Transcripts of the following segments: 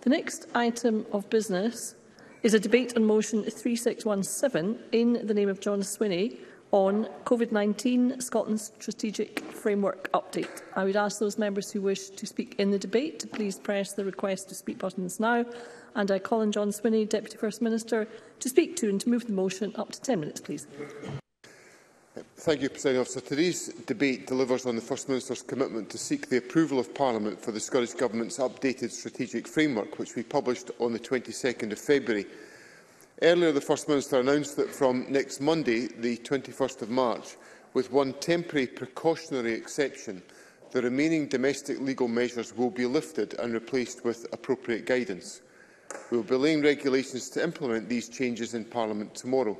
The next item of business is a debate on motion 3617 in the name of John Swinney on COVID-19 Scotland's strategic framework update. I would ask those members who wish to speak in the debate to please press the request to speak buttons now. And I call on John Swinney, Deputy First Minister, to speak to and to move the motion up to 10 minutes, please. Thank you, President Officer. Today's debate delivers on the First Minister's commitment to seek the approval of Parliament for the Scottish Government's updated strategic framework, which we published on the 22nd of February. Earlier, the First Minister announced that from next Monday, the 21st of March, with one temporary precautionary exception, the remaining domestic legal measures will be lifted and replaced with appropriate guidance. We will be laying regulations to implement these changes in Parliament tomorrow.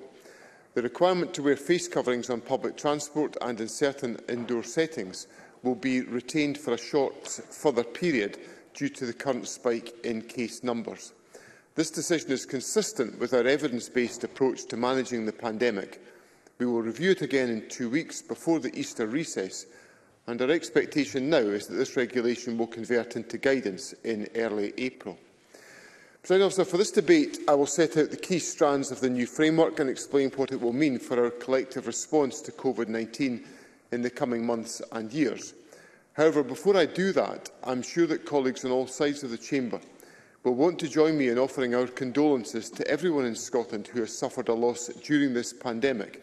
The requirement to wear face coverings on public transport and in certain indoor settings will be retained for a short further period due to the current spike in case numbers. This decision is consistent with our evidence-based approach to managing the pandemic. We will review it again in two weeks before the Easter recess, and our expectation now is that this regulation will convert into guidance in early April. President Officer, for this debate, I will set out the key strands of the new framework and explain what it will mean for our collective response to COVID-19 in the coming months and years. However, before I do that, I'm sure that colleagues on all sides of the Chamber will want to join me in offering our condolences to everyone in Scotland who has suffered a loss during this pandemic.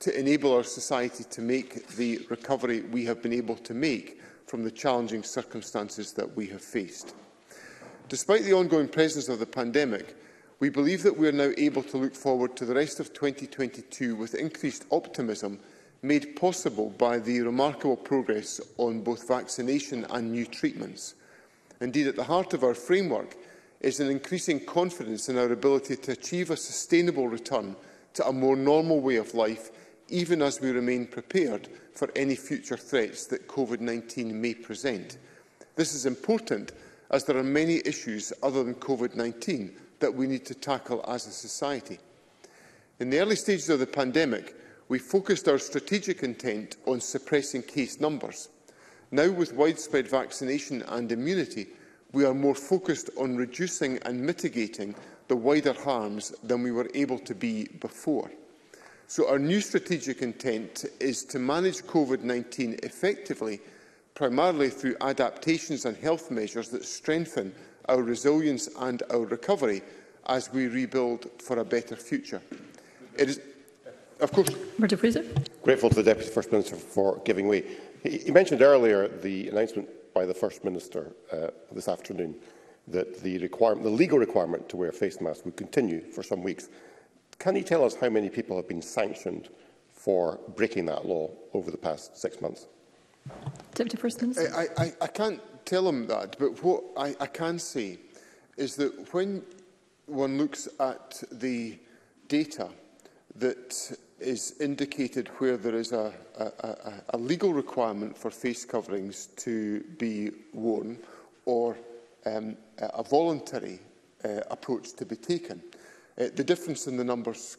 to enable our society to make the recovery we have been able to make from the challenging circumstances that we have faced. Despite the ongoing presence of the pandemic, we believe that we are now able to look forward to the rest of 2022 with increased optimism made possible by the remarkable progress on both vaccination and new treatments. Indeed, at the heart of our framework is an increasing confidence in our ability to achieve a sustainable return to a more normal way of life, even as we remain prepared for any future threats that COVID-19 may present. This is important as there are many issues other than COVID-19 that we need to tackle as a society. In the early stages of the pandemic, we focused our strategic intent on suppressing case numbers. Now, with widespread vaccination and immunity, we are more focused on reducing and mitigating the wider harms than we were able to be before. So our new strategic intent is to manage COVID-19 effectively, primarily through adaptations and health measures that strengthen our resilience and our recovery as we rebuild for a better future. It is, Of course. Mr. President. Grateful to the Deputy First Minister for giving way. He, mentioned earlier the announcement by the First Minister uh, this afternoon that the, requirement, the legal requirement to wear face masks would continue for some weeks. Can he tell us how many people have been sanctioned for breaking that law over the past six months? Deputy First Minister. I, I, I can't tell him that, but what I, I can say is that when one looks at the data that is indicated where there is a, a, a, a legal requirement for face coverings to be worn or um, a voluntary uh, approach to be taken. Uh, the difference in the numbers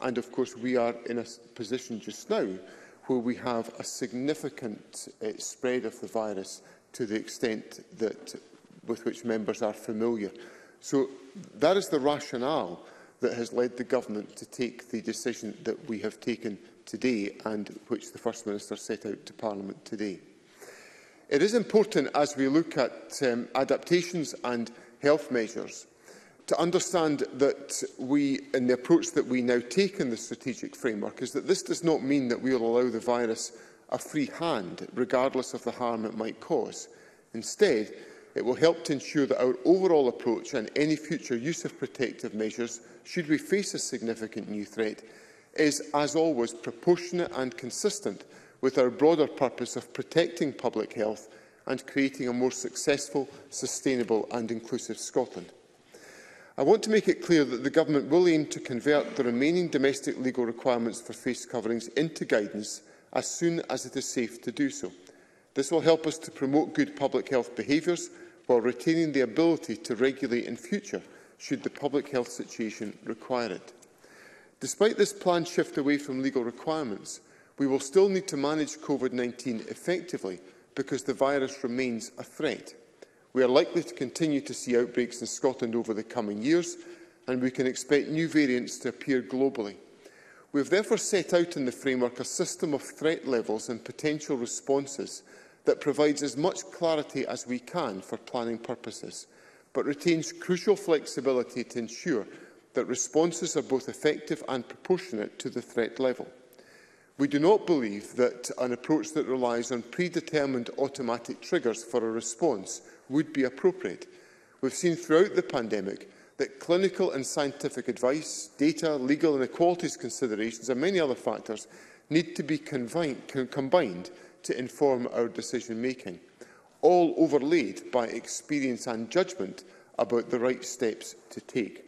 And of course, we are in a position just now where we have a significant uh, spread of the virus to the extent that with which members are familiar. So that is the rationale that has led the government to take the decision that we have taken today and which the First Minister set out to Parliament today. It is important as we look at um, adaptations and health measures to understand that we, in the approach that we now take in the strategic framework, is that this does not mean that we will allow the virus a free hand, regardless of the harm it might cause. Instead, it will help to ensure that our overall approach and any future use of protective measures, should we face a significant new threat, is, as always, proportionate and consistent with our broader purpose of protecting public health and creating a more successful, sustainable and inclusive Scotland. I want to make it clear that the Government will aim to convert the remaining domestic legal requirements for face coverings into guidance as soon as it is safe to do so. This will help us to promote good public health behaviours while retaining the ability to regulate in future should the public health situation require it. Despite this planned shift away from legal requirements, we will still need to manage COVID-19 effectively because the virus remains a threat. We are likely to continue to see outbreaks in Scotland over the coming years, and we can expect new variants to appear globally. We have therefore set out in the framework a system of threat levels and potential responses that provides as much clarity as we can for planning purposes, but retains crucial flexibility to ensure that responses are both effective and proportionate to the threat level. We do not believe that an approach that relies on predetermined automatic triggers for a response would be appropriate. We've seen throughout the pandemic that clinical and scientific advice, data, legal inequalities considerations and many other factors need to be combined to inform our decision-making, all overlaid by experience and judgment about the right steps to take.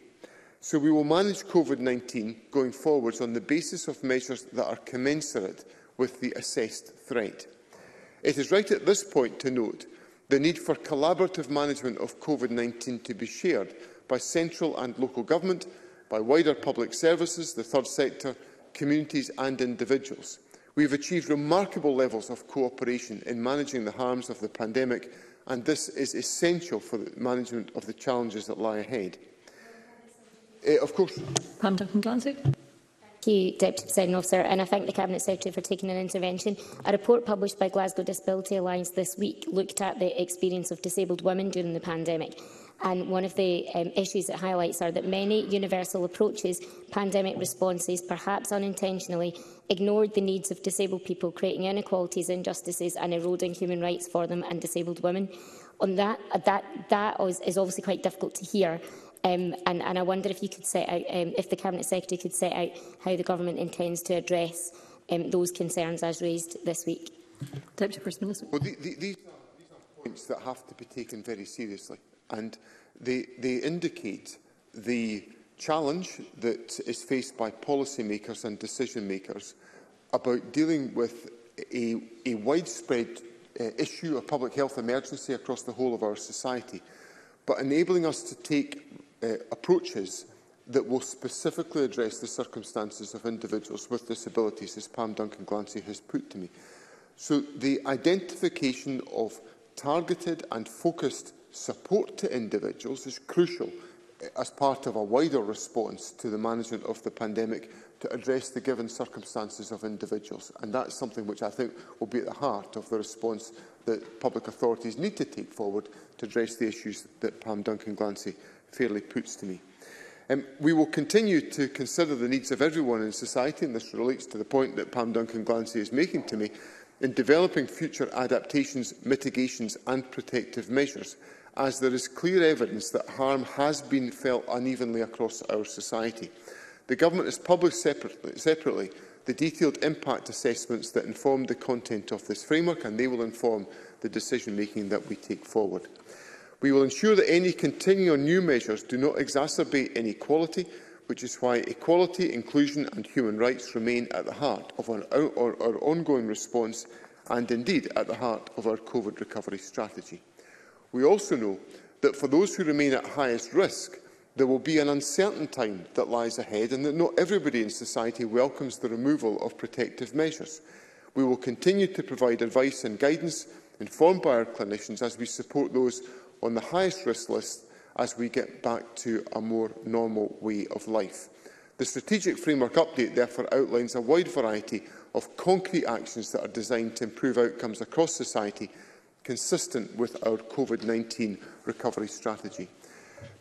So we will manage COVID-19 going forwards on the basis of measures that are commensurate with the assessed threat. It is right at this point to note the need for collaborative management of COVID-19 to be shared by central and local government, by wider public services, the third sector, communities and individuals. We have achieved remarkable levels of cooperation in managing the harms of the pandemic and this is essential for the management of the challenges that lie ahead. Uh, of course. Pam Duncan Glancy. Thank you, Deputy Presiding Officer, and I thank the Cabinet Secretary for taking an intervention. A report published by Glasgow Disability Alliance this week looked at the experience of disabled women during the pandemic. And one of the um, issues it highlights are that many universal approaches, pandemic responses, perhaps unintentionally, ignored the needs of disabled people, creating inequalities, injustices and eroding human rights for them and disabled women. On that, that, that is obviously quite difficult to hear Um, and, and I wonder if you could set out, um, if the Cabinet Secretary could set out how the Government intends to address um, those concerns as raised this week. Deputy First Minister. Well, the, the, these, are, these are points that have to be taken very seriously. And they, they indicate the challenge that is faced by policymakers and decision makers about dealing with a, a widespread uh, issue of public health emergency across the whole of our society, but enabling us to take uh, approaches that will specifically address the circumstances of individuals with disabilities, as Pam Duncan Glancy has put to me. So the identification of targeted and focused support to individuals is crucial uh, as part of a wider response to the management of the pandemic to address the given circumstances of individuals. And that's something which I think will be at the heart of the response that public authorities need to take forward to address the issues that Pam Duncan Glancy fairly puts to me. Um, we will continue to consider the needs of everyone in society, and this relates to the point that Pam Duncan Glancy is making to me, in developing future adaptations, mitigations and protective measures, as there is clear evidence that harm has been felt unevenly across our society. The Government has published separately, separately the detailed impact assessments that inform the content of this framework, and they will inform the decision-making that we take forward. We will ensure that any continuing new measures do not exacerbate inequality, which is why equality, inclusion and human rights remain at the heart of our, our, our ongoing response and indeed at the heart of our COVID recovery strategy. We also know that for those who remain at highest risk, there will be an uncertain time that lies ahead and that not everybody in society welcomes the removal of protective measures. We will continue to provide advice and guidance informed by our clinicians as we support those on the highest risk list as we get back to a more normal way of life. The strategic framework update therefore outlines a wide variety of concrete actions that are designed to improve outcomes across society consistent with our COVID-19 recovery strategy.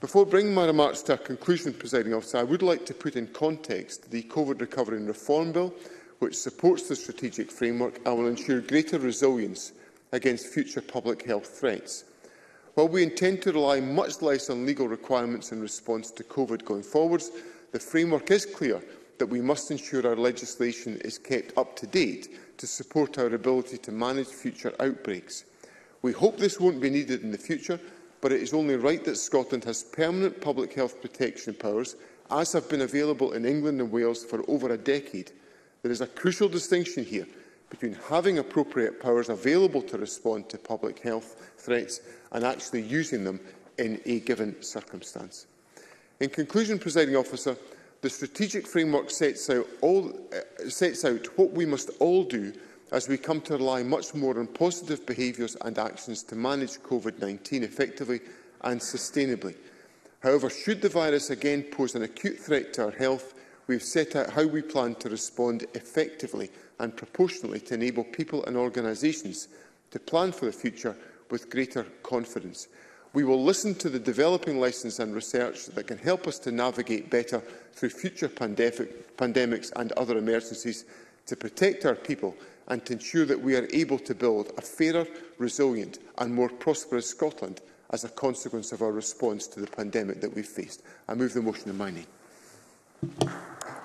Before bringing my remarks to a conclusion, presiding officer, I would like to put in context the COVID Recovery and Reform Bill, which supports the strategic framework and will ensure greater resilience against future public health threats. While we intend to rely much less on legal requirements in response to COVID going forwards, the framework is clear that we must ensure our legislation is kept up to date to support our ability to manage future outbreaks. We hope this won't be needed in the future, but it is only right that Scotland has permanent public health protection powers, as have been available in England and Wales for over a decade. There is a crucial distinction here between having appropriate powers available to respond to public health threats and actually using them in a given circumstance. In conclusion, Presiding Officer, the strategic framework sets out, all, uh, sets out what we must all do as we come to rely much more on positive behaviours and actions to manage COVID-19 effectively and sustainably. However, should the virus again pose an acute threat to our health, we've set out how we plan to respond effectively and proportionally to enable people and organisations to plan for the future with greater confidence. We will listen to the developing lessons and research that can help us to navigate better through future pandemics and other emergencies to protect our people and to ensure that we are able to build a fairer, resilient and more prosperous Scotland as a consequence of our response to the pandemic that we've faced. I move the motion in my name.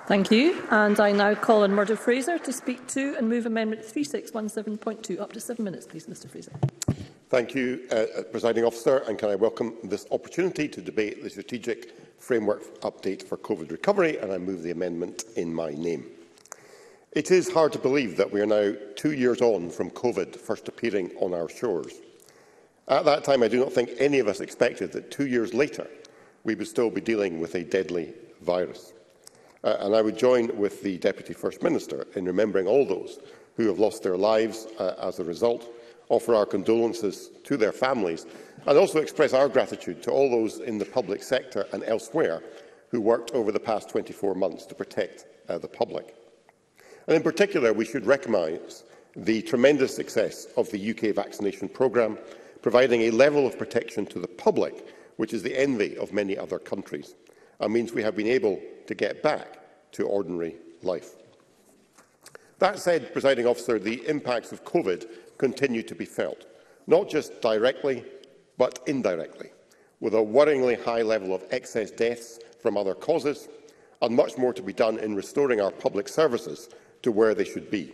Thank you. And I now call on Murdo Fraser to speak to and move Amendment 3617.2. Up to seven minutes, please, Mr Fraser. Thank you, uh, uh, Presiding Officer, and can I welcome this opportunity to debate the Strategic Framework Update for COVID Recovery, and I move the amendment in my name. It is hard to believe that we are now two years on from COVID first appearing on our shores. At that time, I do not think any of us expected that two years later we would still be dealing with a deadly virus. Uh, and I would join with the Deputy First Minister in remembering all those who have lost their lives uh, as a result, offer our condolences to their families, and also express our gratitude to all those in the public sector and elsewhere who worked over the past 24 months to protect uh, the public. And in particular, we should recognise the tremendous success of the UK vaccination programme, providing a level of protection to the public which is the envy of many other countries and means we have been able to get back to ordinary life. That said, presiding officer, the impacts of COVID continue to be felt, not just directly, but indirectly, with a worryingly high level of excess deaths from other causes and much more to be done in restoring our public services to where they should be.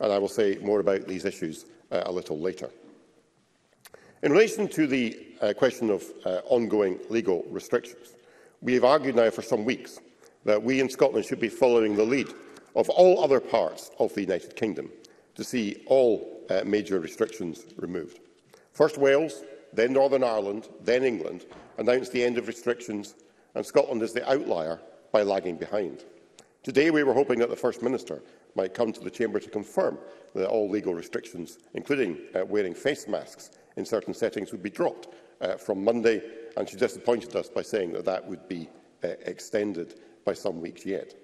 And I will say more about these issues uh, a little later. In relation to the uh, question of uh, ongoing legal restrictions, We have argued now for some weeks that we in Scotland should be following the lead of all other parts of the United Kingdom to see all uh, major restrictions removed. First Wales, then Northern Ireland, then England announced the end of restrictions and Scotland is the outlier by lagging behind. Today we were hoping that the First Minister might come to the Chamber to confirm that all legal restrictions, including uh, wearing face masks in certain settings, would be dropped uh, from Monday and she disappointed us by saying that that would be uh, extended by some weeks yet.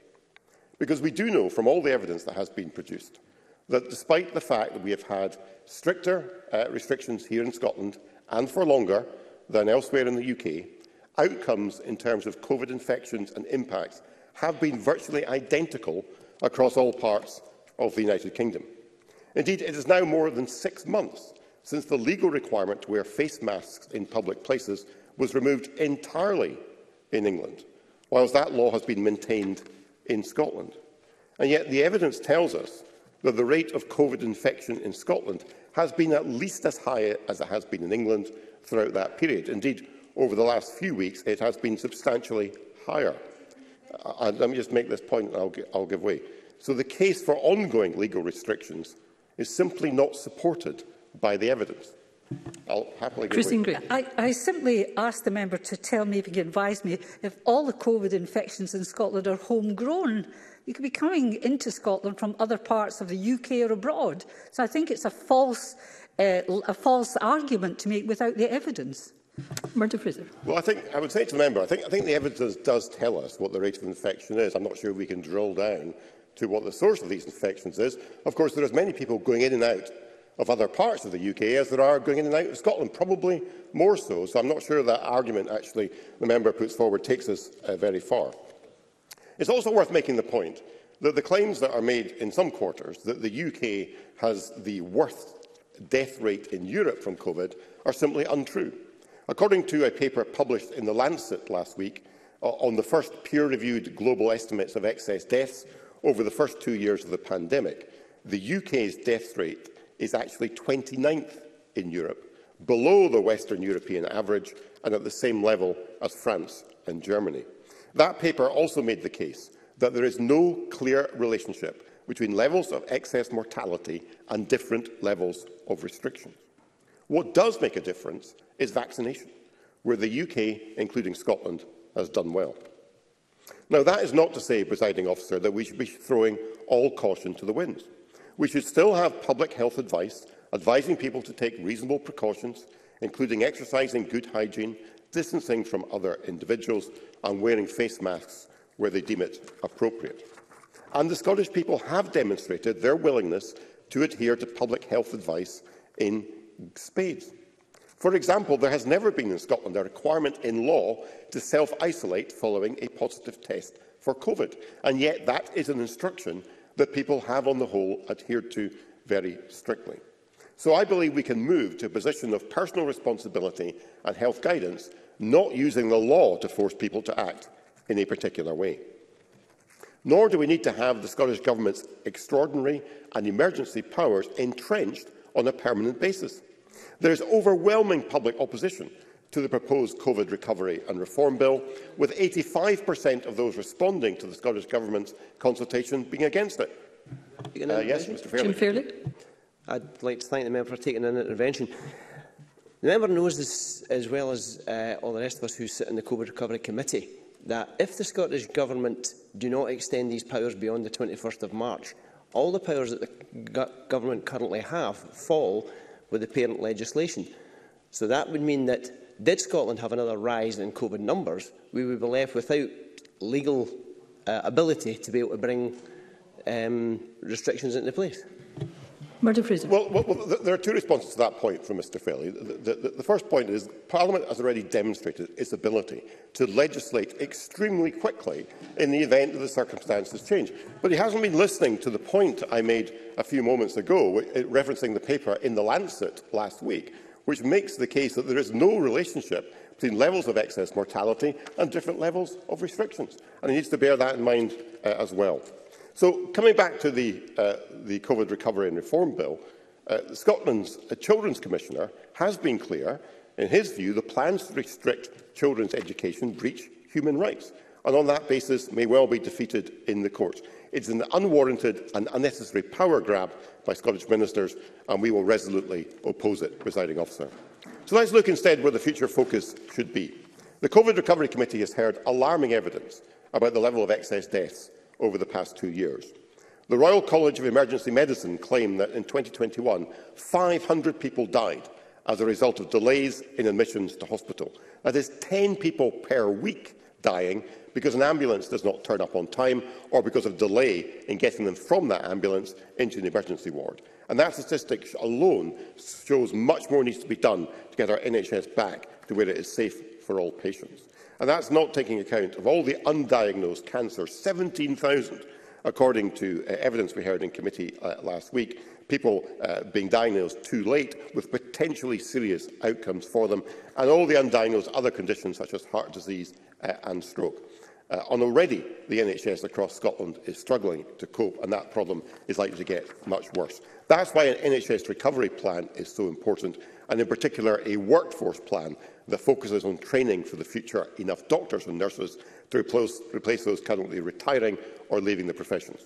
Because we do know from all the evidence that has been produced that despite the fact that we have had stricter uh, restrictions here in Scotland and for longer than elsewhere in the UK, outcomes in terms of COVID infections and impacts have been virtually identical across all parts of the United Kingdom. Indeed, it is now more than six months since the legal requirement to wear face masks in public places was removed entirely in England, whilst that law has been maintained in Scotland. And yet the evidence tells us that the rate of COVID infection in Scotland has been at least as high as it has been in England throughout that period. Indeed, over the last few weeks, it has been substantially higher. Uh, let me just make this point and I'll, I'll give way. So the case for ongoing legal restrictions is simply not supported by the evidence. I'll happily Christine Gray. I, I simply asked the member to tell me, if he can advise me, if all the COVID infections in Scotland are homegrown. You could be coming into Scotland from other parts of the UK or abroad. So I think it's a false, uh, a false argument to make without the evidence. Murdo Fraser. Well, I think I would say to the member, I think, I think the evidence does tell us what the rate of infection is. I'm not sure we can drill down to what the source of these infections is. Of course, there are many people going in and out of other parts of the UK as there are going in and out of Scotland, probably more so. So I'm not sure that argument actually the member puts forward takes us uh, very far. It's also worth making the point that the claims that are made in some quarters that the UK has the worst death rate in Europe from COVID are simply untrue. According to a paper published in The Lancet last week uh, on the first peer-reviewed global estimates of excess deaths over the first two years of the pandemic, the UK's death rate is actually 29th in Europe, below the Western European average and at the same level as France and Germany. That paper also made the case that there is no clear relationship between levels of excess mortality and different levels of restriction. What does make a difference is vaccination, where the UK, including Scotland, has done well. Now, that is not to say, presiding officer, that we should be throwing all caution to the winds. We should still have public health advice advising people to take reasonable precautions, including exercising good hygiene, distancing from other individuals and wearing face masks where they deem it appropriate. And the Scottish people have demonstrated their willingness to adhere to public health advice in spades. For example, there has never been in Scotland a requirement in law to self-isolate following a positive test for COVID, and yet that is an instruction that people have, on the whole, adhered to very strictly. So I believe we can move to a position of personal responsibility and health guidance, not using the law to force people to act in a particular way. Nor do we need to have the Scottish Government's extraordinary and emergency powers entrenched on a permanent basis. There is overwhelming public opposition to the proposed COVID Recovery and Reform Bill, with 85% of those responding to the Scottish Government's consultation being against it. Uh, yes, Mr Fairley. Jim Fairley. I'd like to thank the member for taking an intervention. The member knows this as well as uh, all the rest of us who sit in the COVID Recovery Committee that if the Scottish Government do not extend these powers beyond the 21st of March, all the powers that the Government currently have fall with the parent legislation. So that would mean that did Scotland have another rise in COVID numbers, we would be left without legal uh, ability to be able to bring um, restrictions into place. Martin Fraser. Well, well, well, there are two responses to that point from Mr Fairley. The, the, the first point is Parliament has already demonstrated its ability to legislate extremely quickly in the event that the circumstances change. But he hasn't been listening to the point I made a few moments ago, referencing the paper in The Lancet last week, which makes the case that there is no relationship between levels of excess mortality and different levels of restrictions. And he needs to bear that in mind uh, as well. So coming back to the, uh, the COVID Recovery and Reform Bill, uh, Scotland's uh, Children's Commissioner has been clear, in his view, the plans to restrict children's education breach human rights, and on that basis may well be defeated in the courts. It is an unwarranted and unnecessary power grab by Scottish ministers, and we will resolutely oppose it, presiding officer. So let's look instead where the future focus should be. The COVID Recovery Committee has heard alarming evidence about the level of excess deaths over the past two years. The Royal College of Emergency Medicine claimed that in 2021, 500 people died as a result of delays in admissions to hospital. That is 10 people per week dying because an ambulance does not turn up on time or because of delay in getting them from that ambulance into the emergency ward. And that statistic alone shows much more needs to be done to get our NHS back to where it is safe for all patients. And that's not taking account of all the undiagnosed cancer, 17,000 according to uh, evidence we heard in committee uh, last week, people uh, being diagnosed too late with potentially serious outcomes for them, and all the undiagnosed other conditions such as heart disease uh, and stroke. Uh, and already the NHS across Scotland is struggling to cope, and that problem is likely to get much worse. That's why an NHS recovery plan is so important, and in particular a workforce plan that focuses on training for the future enough doctors and nurses to replace, replace those currently retiring or leaving the professions.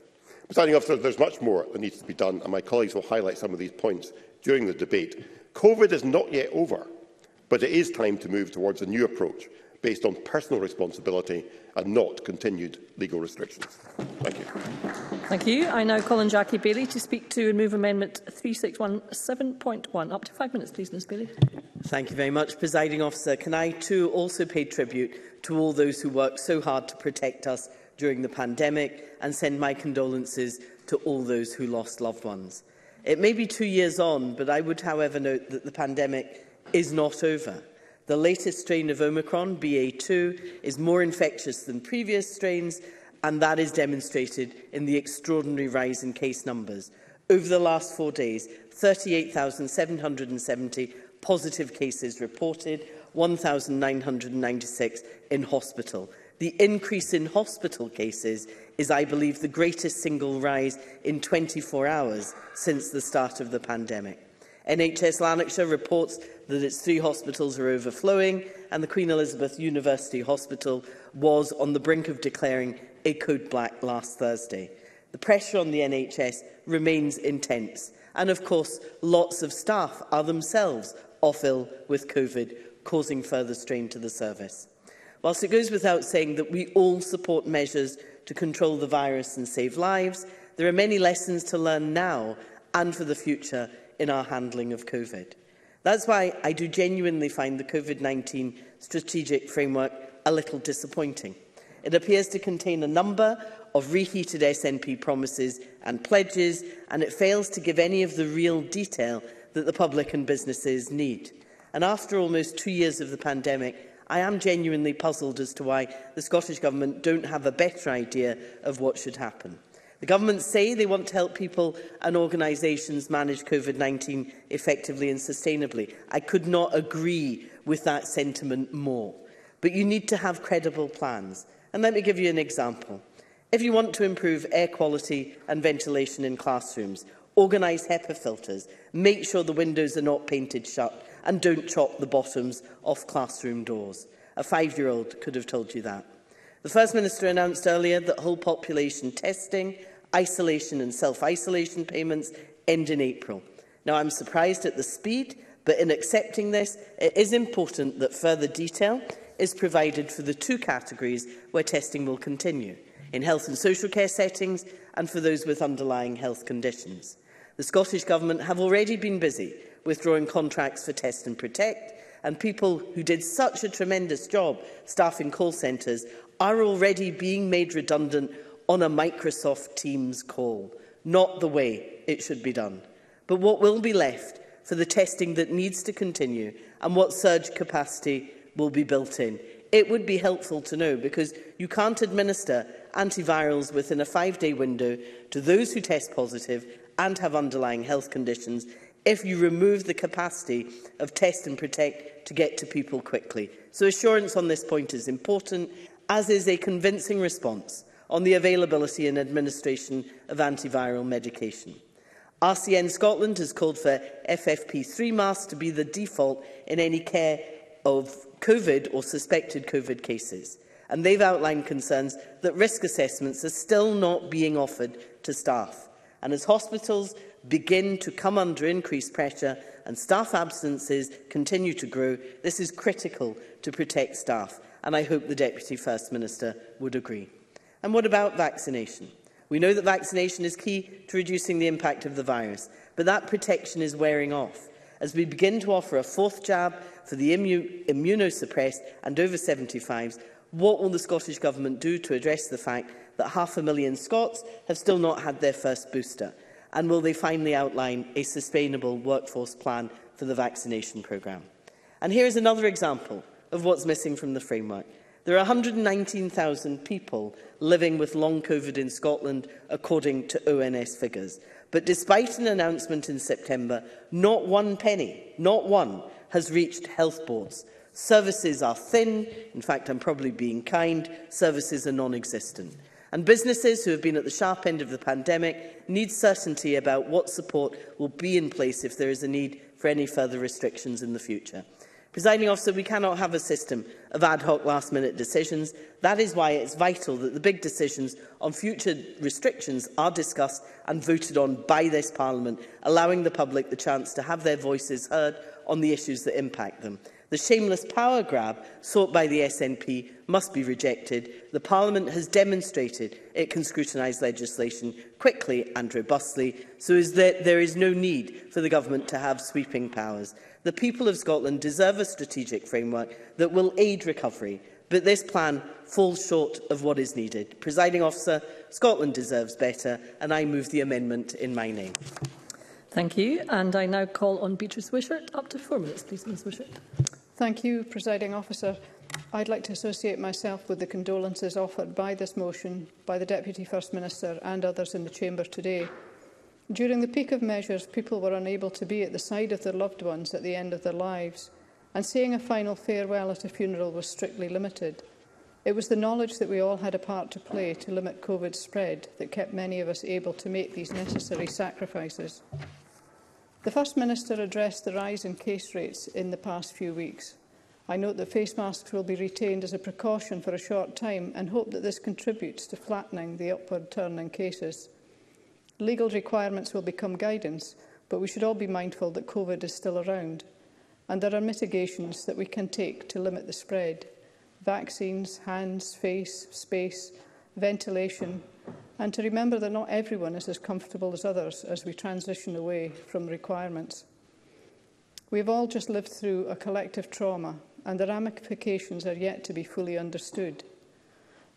Presiding officer, there's much more that needs to be done, and my colleagues will highlight some of these points during the debate. COVID is not yet over, but it is time to move towards a new approach based on personal responsibility and not continued legal restrictions. Thank you. Thank you. I now call on Jackie Bailey to speak to and move Amendment 3617.1. Up to five minutes, please, Ms Bailey. Thank you very much, Presiding Officer. Can I too also pay tribute to all those who worked so hard to protect us during the pandemic and send my condolences to all those who lost loved ones. It may be two years on, but I would, however, note that the pandemic is not over. The latest strain of Omicron, BA2, is more infectious than previous strains, and that is demonstrated in the extraordinary rise in case numbers. Over the last four days, 38,770 positive cases reported, 1,996 in hospital. The increase in hospital cases is, I believe, the greatest single rise in 24 hours since the start of the pandemic. NHS Lanarkshire reports that its three hospitals are overflowing and the Queen Elizabeth University Hospital was on the brink of declaring a code black last Thursday. The pressure on the NHS remains intense and of course lots of staff are themselves off ill with COVID, causing further strain to the service. Whilst it goes without saying that we all support measures to control the virus and save lives, there are many lessons to learn now and for the future in our handling of COVID. That's why I do genuinely find the COVID-19 strategic framework a little disappointing. It appears to contain a number of reheated SNP promises and pledges, and it fails to give any of the real detail that the public and businesses need. And after almost two years of the pandemic, I am genuinely puzzled as to why the Scottish Government don't have a better idea of what should happen. The government say they want to help people and organisations manage COVID-19 effectively and sustainably. I could not agree with that sentiment more. But you need to have credible plans. And let me give you an example. If you want to improve air quality and ventilation in classrooms, organise HEPA filters, make sure the windows are not painted shut and don't chop the bottoms off classroom doors. A five-year-old could have told you that. The First Minister announced earlier that whole population testing, isolation and self-isolation payments end in April. Now, I'm surprised at the speed, but in accepting this, it is important that further detail is provided for the two categories where testing will continue, in health and social care settings and for those with underlying health conditions. The Scottish Government have already been busy withdrawing contracts for Test and Protect, and people who did such a tremendous job staffing call centres are already being made redundant on a Microsoft Teams call. Not the way it should be done. But what will be left for the testing that needs to continue and what surge capacity will be built in? It would be helpful to know because you can't administer antivirals within a five-day window to those who test positive and have underlying health conditions if you remove the capacity of test and protect to get to people quickly. So assurance on this point is important as is a convincing response on the availability and administration of antiviral medication. RCN Scotland has called for FFP3 masks to be the default in any care of COVID or suspected COVID cases. And they've outlined concerns that risk assessments are still not being offered to staff. And as hospitals begin to come under increased pressure and staff absences continue to grow, this is critical to protect staff and I hope the Deputy First Minister would agree. And what about vaccination? We know that vaccination is key to reducing the impact of the virus, but that protection is wearing off as we begin to offer a fourth jab for the immu immunosuppressed and over 75s, what will the Scottish Government do to address the fact that half a million Scots have still not had their first booster? And will they finally outline a sustainable workforce plan for the vaccination programme? And here is another example of what's missing from the framework. There are 119,000 people living with long COVID in Scotland, according to ONS figures. But despite an announcement in September, not one penny, not one, has reached health boards. Services are thin. In fact, I'm probably being kind. Services are non-existent. And businesses who have been at the sharp end of the pandemic need certainty about what support will be in place if there is a need for any further restrictions in the future. Presiding officer, we cannot have a system of ad hoc last-minute decisions. That is why it is vital that the big decisions on future restrictions are discussed and voted on by this Parliament, allowing the public the chance to have their voices heard on the issues that impact them. The shameless power grab sought by the SNP must be rejected. The Parliament has demonstrated it can scrutinise legislation quickly and robustly, so is that there is no need for the government to have sweeping powers. The people of Scotland deserve a strategic framework that will aid recovery, but this plan falls short of what is needed. Presiding officer, Scotland deserves better, and I move the amendment in my name. Thank you. And I now call on Beatrice Wishart. Up to four minutes, please, Ms Wishart. Thank you, Presiding Officer. I'd like to associate myself with the condolences offered by this motion by the Deputy First Minister and others in the Chamber today During the peak of measures, people were unable to be at the side of their loved ones at the end of their lives, and saying a final farewell at a funeral was strictly limited. It was the knowledge that we all had a part to play to limit COVID spread that kept many of us able to make these necessary sacrifices. The First Minister addressed the rise in case rates in the past few weeks. I note that face masks will be retained as a precaution for a short time and hope that this contributes to flattening the upward turn in cases. Legal requirements will become guidance, but we should all be mindful that COVID is still around and there are mitigations that we can take to limit the spread. Vaccines, hands, face, space, ventilation, and to remember that not everyone is as comfortable as others as we transition away from requirements. We've all just lived through a collective trauma and the ramifications are yet to be fully understood.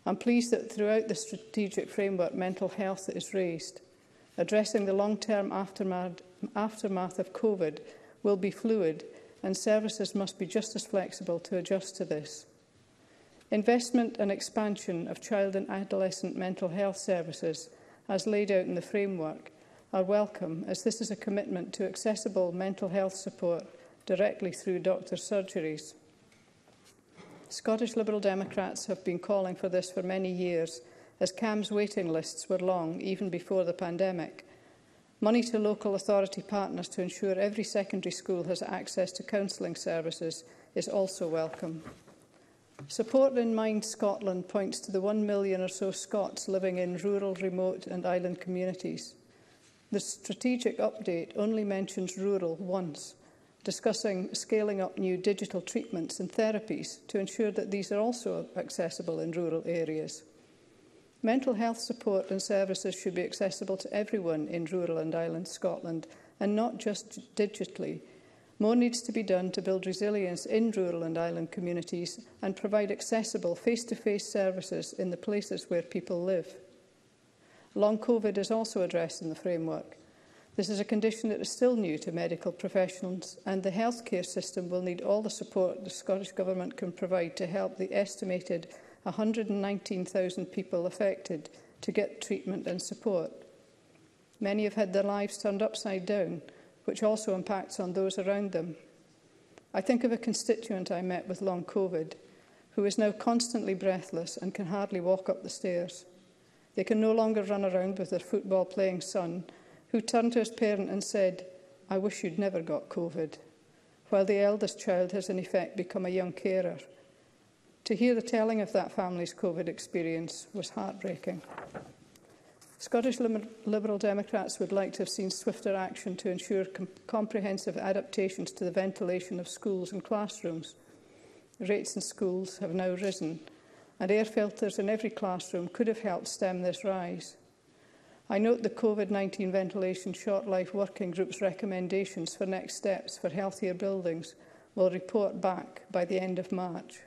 I'm pleased that throughout the strategic framework, mental health is raised – addressing the long-term aftermath of COVID will be fluid and services must be just as flexible to adjust to this. Investment and expansion of child and adolescent mental health services, as laid out in the framework, are welcome as this is a commitment to accessible mental health support directly through doctors' surgeries. Scottish Liberal Democrats have been calling for this for many years as CAM's waiting lists were long even before the pandemic. Money to local authority partners to ensure every secondary school has access to counselling services is also welcome. Support in Mind Scotland points to the one million or so Scots living in rural, remote and island communities. The strategic update only mentions rural once, discussing scaling up new digital treatments and therapies to ensure that these are also accessible in rural areas. Mental health support and services should be accessible to everyone in rural and island Scotland and not just digitally. More needs to be done to build resilience in rural and island communities and provide accessible face-to-face -face services in the places where people live. Long COVID is also addressed in the framework. This is a condition that is still new to medical professionals and the healthcare system will need all the support the Scottish Government can provide to help the estimated 119,000 people affected to get treatment and support. Many have had their lives turned upside down, which also impacts on those around them. I think of a constituent I met with long COVID who is now constantly breathless and can hardly walk up the stairs. They can no longer run around with their football playing son, who turned to his parent and said, I wish you'd never got COVID, while the eldest child has in effect become a young carer To hear the telling of that family's COVID experience was heartbreaking. Scottish Liberal Democrats would like to have seen swifter action to ensure com comprehensive adaptations to the ventilation of schools and classrooms. Rates in schools have now risen, and air filters in every classroom could have helped stem this rise. I note the COVID-19 Ventilation Short Life Working Group's recommendations for next steps for healthier buildings will report back by the end of March.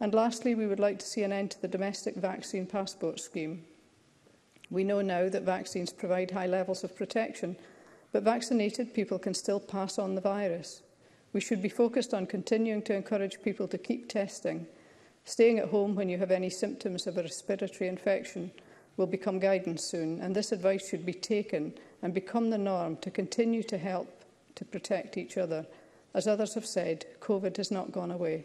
And lastly, we would like to see an end to the domestic vaccine passport scheme. We know now that vaccines provide high levels of protection, but vaccinated people can still pass on the virus. We should be focused on continuing to encourage people to keep testing. Staying at home when you have any symptoms of a respiratory infection will become guidance soon, and this advice should be taken and become the norm to continue to help to protect each other. As others have said, COVID has not gone away.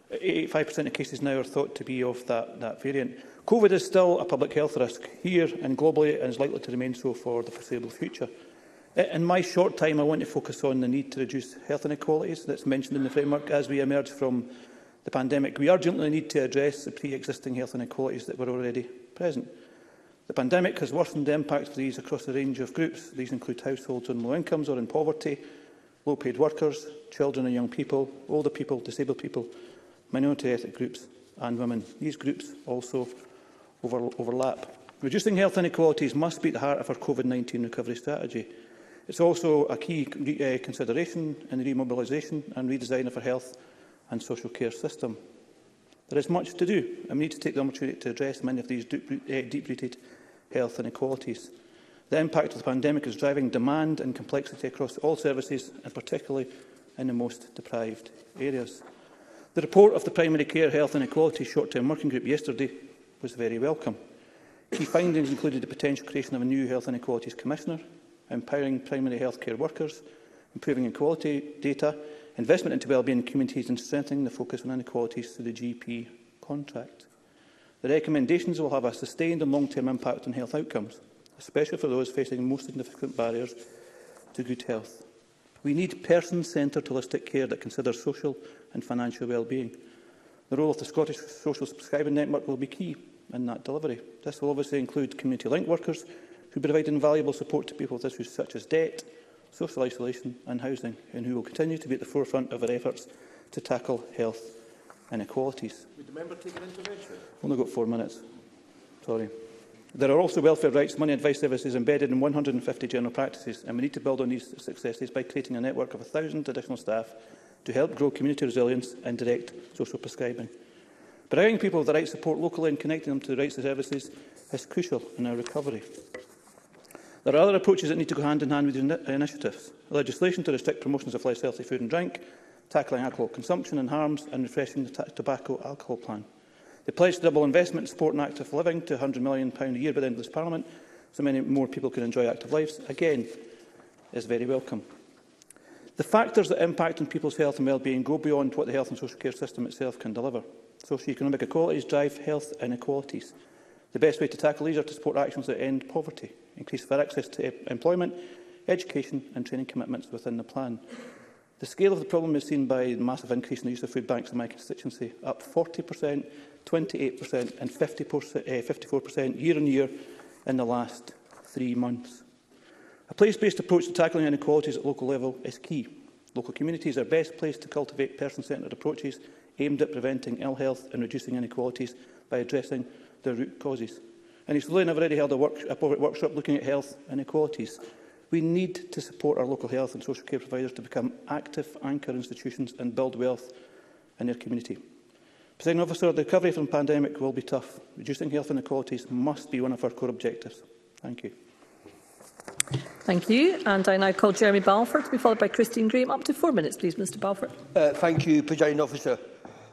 85% of cases now are thought to be of that, that variant. COVID is still a public health risk here and globally and is likely to remain so for the foreseeable future. Uh, in my short time, I want to focus on the need to reduce health inequalities that's mentioned in the framework as we emerge from the pandemic. We urgently need to address the pre-existing health inequalities that were already present. The pandemic has worsened the impact of these across a range of groups. These include households on low incomes or in poverty, low-paid workers, children and young people, older people, disabled people, minority ethnic groups and women. These groups also over overlap. Reducing health inequalities must be at the heart of our COVID-19 recovery strategy. It's also a key uh, consideration in the remobilisation and redesign of our health and social care system. There is much to do, and we need to take the opportunity to address many of these eh, deep-rooted health inequalities. The impact of the pandemic is driving demand and complexity across all services, and particularly in the most deprived areas. The report of the Primary Care Health and Equality Short-Term Working Group yesterday was very welcome. Key findings included the potential creation of a new Health Inequalities Commissioner, empowering primary health care workers, improving equality data, investment into wellbeing communities and strengthening the focus on inequalities through the GP contract. The recommendations will have a sustained and long-term impact on health outcomes, especially for those facing most significant barriers to good health. We need person-centred holistic care that considers social and financial well-being. The role of the Scottish Social Subscribing Network will be key in that delivery. This will obviously include community link workers who provide invaluable support to people with issues such as debt, social isolation and housing, and who will continue to be at the forefront of our efforts to tackle health inequalities. Would the member take an intervention? I've only got four minutes. Sorry. There are also welfare rights, money advice services embedded in 150 general practices, and we need to build on these successes by creating a network of 1,000 additional staff to help grow community resilience and direct social prescribing. Providing people with the right support locally and connecting them to the rights of services is crucial in our recovery. There are other approaches that need to go hand in hand with these initiatives. Legislation to restrict promotions of less healthy food and drink, tackling alcohol consumption and harms, and refreshing the tobacco alcohol plan. The pledged to double investment to support an active living to £100 million a year by the end of this Parliament, so many more people can enjoy active lives. Again, is very welcome. The factors that impact on people's health and well-being go beyond what the health and social care system itself can deliver. Socioeconomic equalities drive health inequalities. The best way to tackle these are to support actions that end poverty, increase fair access to employment, education and training commitments within the plan. The scale of the problem is seen by the massive increase in the use of food banks in my constituency, up 40% 28% and 54% eh, year on year in the last three months. A place-based approach to tackling inequalities at local level is key. Local communities are best placed to cultivate person-centred approaches aimed at preventing ill health and reducing inequalities by addressing their root causes. And it's really never already held a, work, a workshop looking at health inequalities. We need to support our local health and social care providers to become active anchor institutions and build wealth in their community. Presiding Officer, the recovery from the pandemic will be tough. Reducing health inequalities must be one of our core objectives. Thank you. Thank you. And I now call Jeremy Balfour to be followed by Christine Graham. Up to four minutes, please, Mr Balfour. Uh, thank you, Presiding Officer.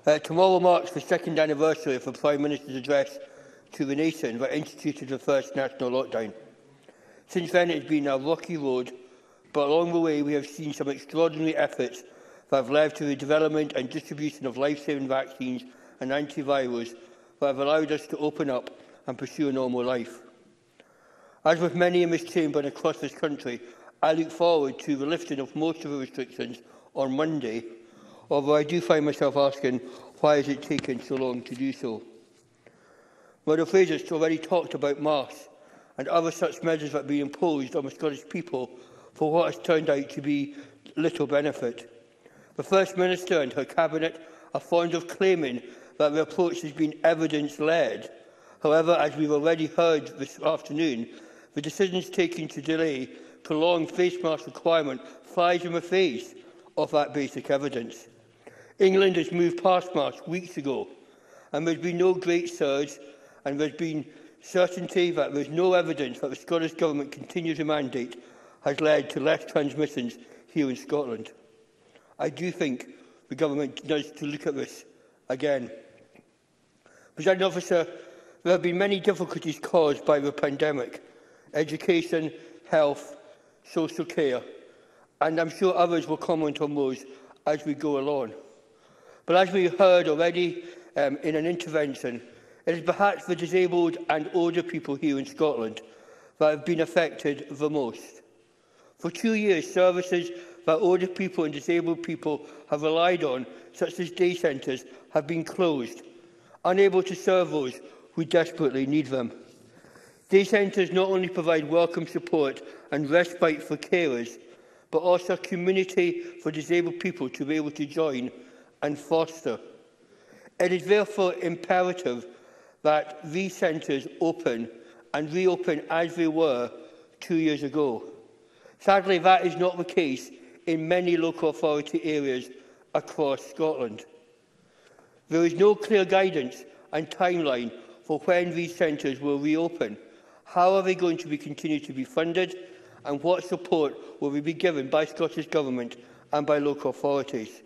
Uh, tomorrow marks the second anniversary of the Prime Minister's address to the nation that instituted the first national lockdown. Since then, it has been a rocky road, but along the way, we have seen some extraordinary efforts that have led to the development and distribution of life-saving vaccines and antivirals that have allowed us to open up and pursue a normal life. As with many in this chamber and across this country, I look forward to the lifting of most of the restrictions on Monday, although I do find myself asking, why has it taken so long to do so? Murdo Fraser has already talked about masks and other such measures that have been imposed on the Scottish people for what has turned out to be little benefit. The First Minister and her Cabinet are fond of claiming that the approach has been evidence-led. However, as we've already heard this afternoon, the decisions taken to delay prolonged face mask requirement flies in the face of that basic evidence. England has moved past masks weeks ago, and there's been no great surge, and there's been certainty that there's no evidence that the Scottish Government continues a mandate has led to less transmissions here in Scotland. I do think the Government needs to look at this again. Presiding Officer, there have been many difficulties caused by the pandemic, education, health, social care, and I'm sure others will comment on those as we go along. But as we heard already um, in an intervention, it is perhaps the disabled and older people here in Scotland that have been affected the most. For two years, services that older people and disabled people have relied on, such as day centres, have been closed – unable to serve those who desperately need them. These centres not only provide welcome support and respite for carers, but also a community for disabled people to be able to join and foster. It is therefore imperative that these centres open and reopen as they were two years ago. Sadly, that is not the case in many local authority areas across Scotland. There is no clear guidance and timeline for when these centres will reopen. How are they going to be continued to be funded and what support will be given by Scottish Government and by local authorities?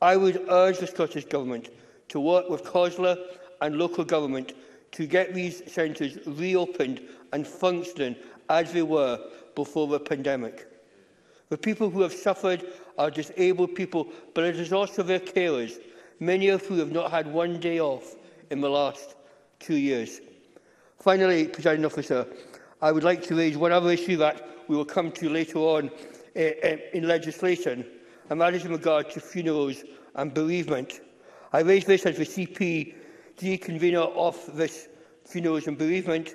I would urge the Scottish Government to work with COSLA and local government to get these centres reopened and functioning as they were before the pandemic. The people who have suffered are disabled people, but it is also their carers many of who have not had one day off in the last two years. Finally, President Officer, I would like to raise one other issue that we will come to later on eh, eh, in legislation, and that is in regard to funerals and bereavement. I raise this as the CPD convener of this funerals and bereavement,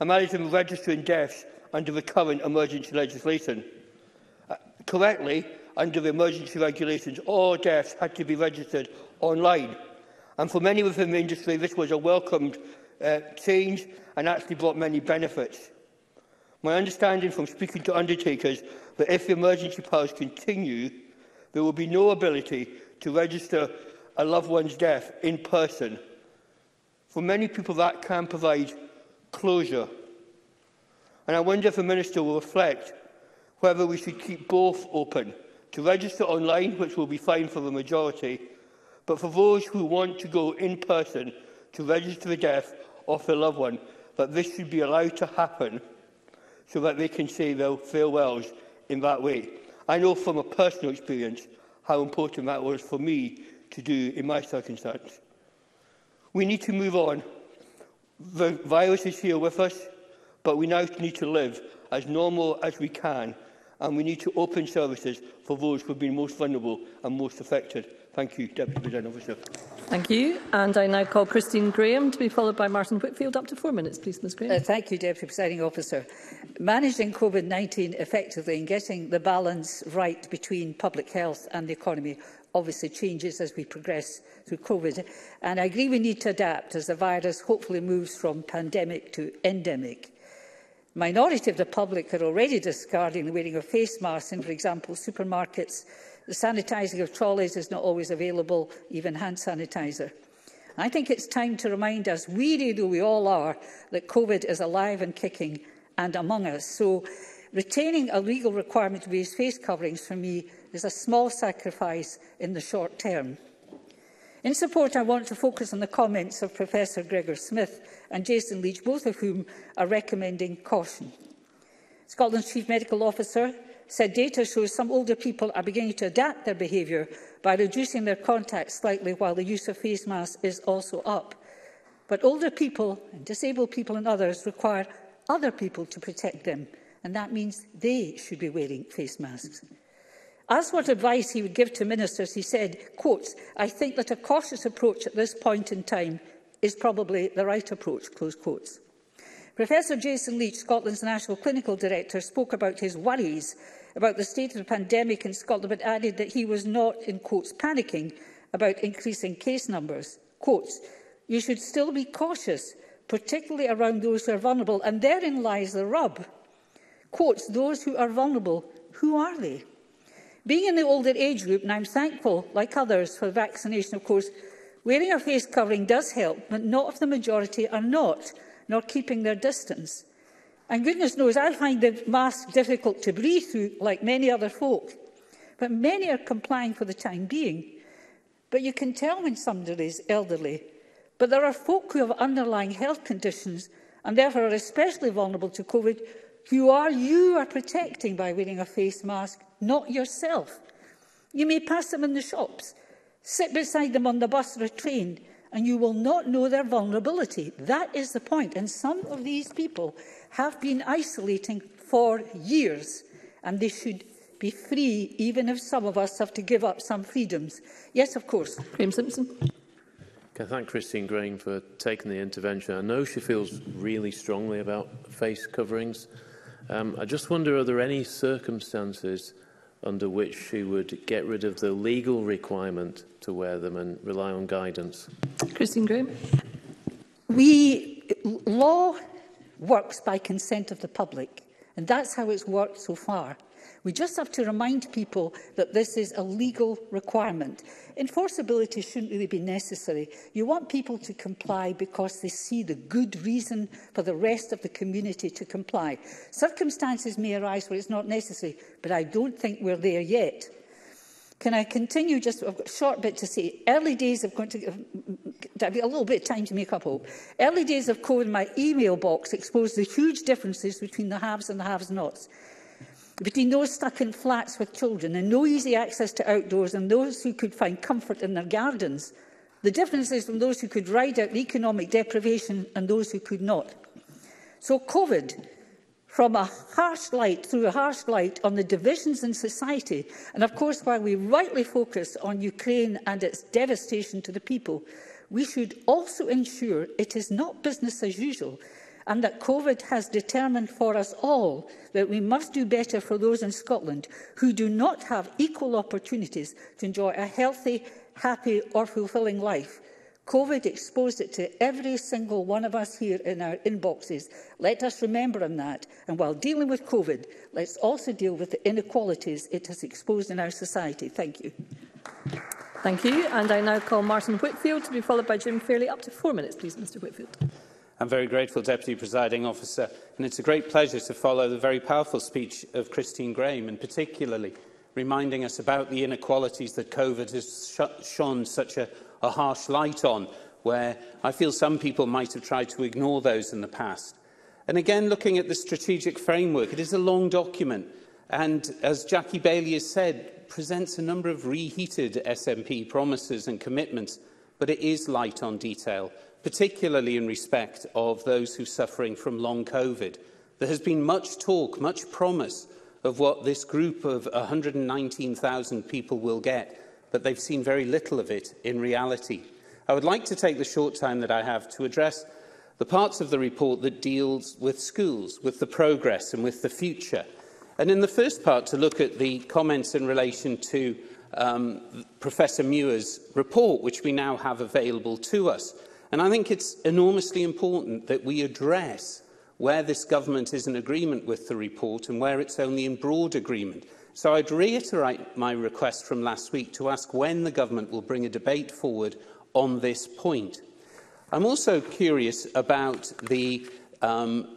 and that is in registering deaths under the current emergency legislation. Uh, correctly, under the emergency regulations, all deaths had to be registered online. And for many within the industry, this was a welcomed uh, change and actually brought many benefits. My understanding from speaking to undertakers that if the emergency powers continue, there will be no ability to register a loved one's death in person. For many people, that can provide closure. And I wonder if the Minister will reflect whether we should keep both open to register online, which will be fine for the majority, But for those who want to go in person to register the death of a loved one, that this should be allowed to happen so that they can say their farewells in that way. I know from a personal experience how important that was for me to do in my circumstance. We need to move on. The virus is here with us, but we now need to live as normal as we can, and we need to open services for those who have been most vulnerable and most affected. Thank you, Deputy President Officer. Thank you. And I now call Christine Graham to be followed by Martin Whitfield. Up to four minutes, please, Ms Graham. Uh, thank you, Deputy Presiding Officer. Managing COVID-19 effectively and getting the balance right between public health and the economy obviously changes as we progress through COVID. And I agree we need to adapt as the virus hopefully moves from pandemic to endemic. Minority of the public are already discarding the wearing of face masks in, for example, supermarkets, The sanitising of trolleys is not always available, even hand sanitiser. I think it's time to remind us, weary though we all are, that COVID is alive and kicking and among us. So retaining a legal requirement to use face coverings for me is a small sacrifice in the short term. In support, I want to focus on the comments of Professor Gregor Smith and Jason Leach, both of whom are recommending caution. Scotland's Chief Medical Officer said data shows some older people are beginning to adapt their behaviour by reducing their contact slightly while the use of face masks is also up. But older people, and disabled people and others require other people to protect them, and that means they should be wearing face masks. As what advice he would give to ministers, he said, quotes, I think that a cautious approach at this point in time is probably the right approach, close quotes. Professor Jason Leach, Scotland's National Clinical Director, spoke about his worries about the state of the pandemic in Scotland, but added that he was not, in quotes, panicking about increasing case numbers. Quotes, you should still be cautious, particularly around those who are vulnerable, and therein lies the rub. Quotes, those who are vulnerable, who are they? Being in the older age group, and I'm thankful, like others, for vaccination, of course, wearing a face covering does help, but not if the majority are not, nor keeping their distance. And goodness knows, I find the mask difficult to breathe through, like many other folk. But many are complying for the time being. But you can tell when somebody is elderly. But there are folk who have underlying health conditions and therefore are especially vulnerable to COVID, who are you are protecting by wearing a face mask, not yourself. You may pass them in the shops, sit beside them on the bus or a train, and you will not know their vulnerability. That is the point. And some of these people have been isolating for years, and they should be free, even if some of us have to give up some freedoms. Yes, of course. Graeme Simpson. Can I thank Christine Grain for taking the intervention. I know she feels really strongly about face coverings. Um, I just wonder, are there any circumstances under which she would get rid of the legal requirement to wear them and rely on guidance? Christine Graham. We, law works by consent of the public, and that's how it's worked so far. We just have to remind people that this is a legal requirement. Enforceability shouldn't really be necessary. You want people to comply because they see the good reason for the rest of the community to comply. Circumstances may arise where it's not necessary, but I don't think we're there yet. Can I continue? Just got a short bit to say. Early days of going to I've um, be a little bit of time to make up hope. Early days of COVID, my email box exposed the huge differences between the haves and the have-nots. Between those stuck in flats with children and no easy access to outdoors and those who could find comfort in their gardens, the difference is from those who could ride out the economic deprivation and those who could not. So COVID, from a harsh light through a harsh light on the divisions in society, and of course while we rightly focus on Ukraine and its devastation to the people, we should also ensure it is not business as usual and that COVID has determined for us all that we must do better for those in Scotland who do not have equal opportunities to enjoy a healthy, happy or fulfilling life. COVID exposed it to every single one of us here in our inboxes. Let us remember on that. And while dealing with COVID, let's also deal with the inequalities it has exposed in our society. Thank you. Thank you. And I now call Martin Whitfield to be followed by Jim Fairley. Up to four minutes, please, Mr Whitfield. I'm very grateful, Deputy Presiding Officer, and it's a great pleasure to follow the very powerful speech of Christine Graham, and particularly reminding us about the inequalities that COVID has sh shone such a, a harsh light on, where I feel some people might have tried to ignore those in the past. And again, looking at the strategic framework, it is a long document, and as Jackie Bailey has said, presents a number of reheated SNP promises and commitments, but it is light on detail particularly in respect of those who are suffering from long COVID. There has been much talk, much promise of what this group of 119,000 people will get, but they've seen very little of it in reality. I would like to take the short time that I have to address the parts of the report that deals with schools, with the progress and with the future. And in the first part, to look at the comments in relation to um, Professor Muir's report, which we now have available to us. And I think it's enormously important that we address where this government is in agreement with the report and where it's only in broad agreement. So I'd reiterate my request from last week to ask when the government will bring a debate forward on this point. I'm also curious about the um,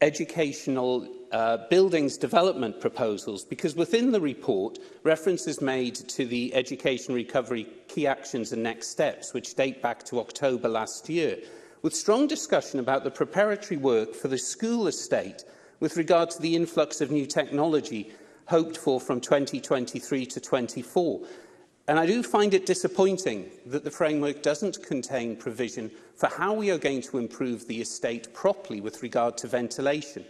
educational uh, buildings development proposals because within the report references made to the education recovery key actions and next steps which date back to October last year with strong discussion about the preparatory work for the school estate with regard to the influx of new technology hoped for from 2023 to 24 and I do find it disappointing that the framework doesn't contain provision for how we are going to improve the estate properly with regard to ventilation.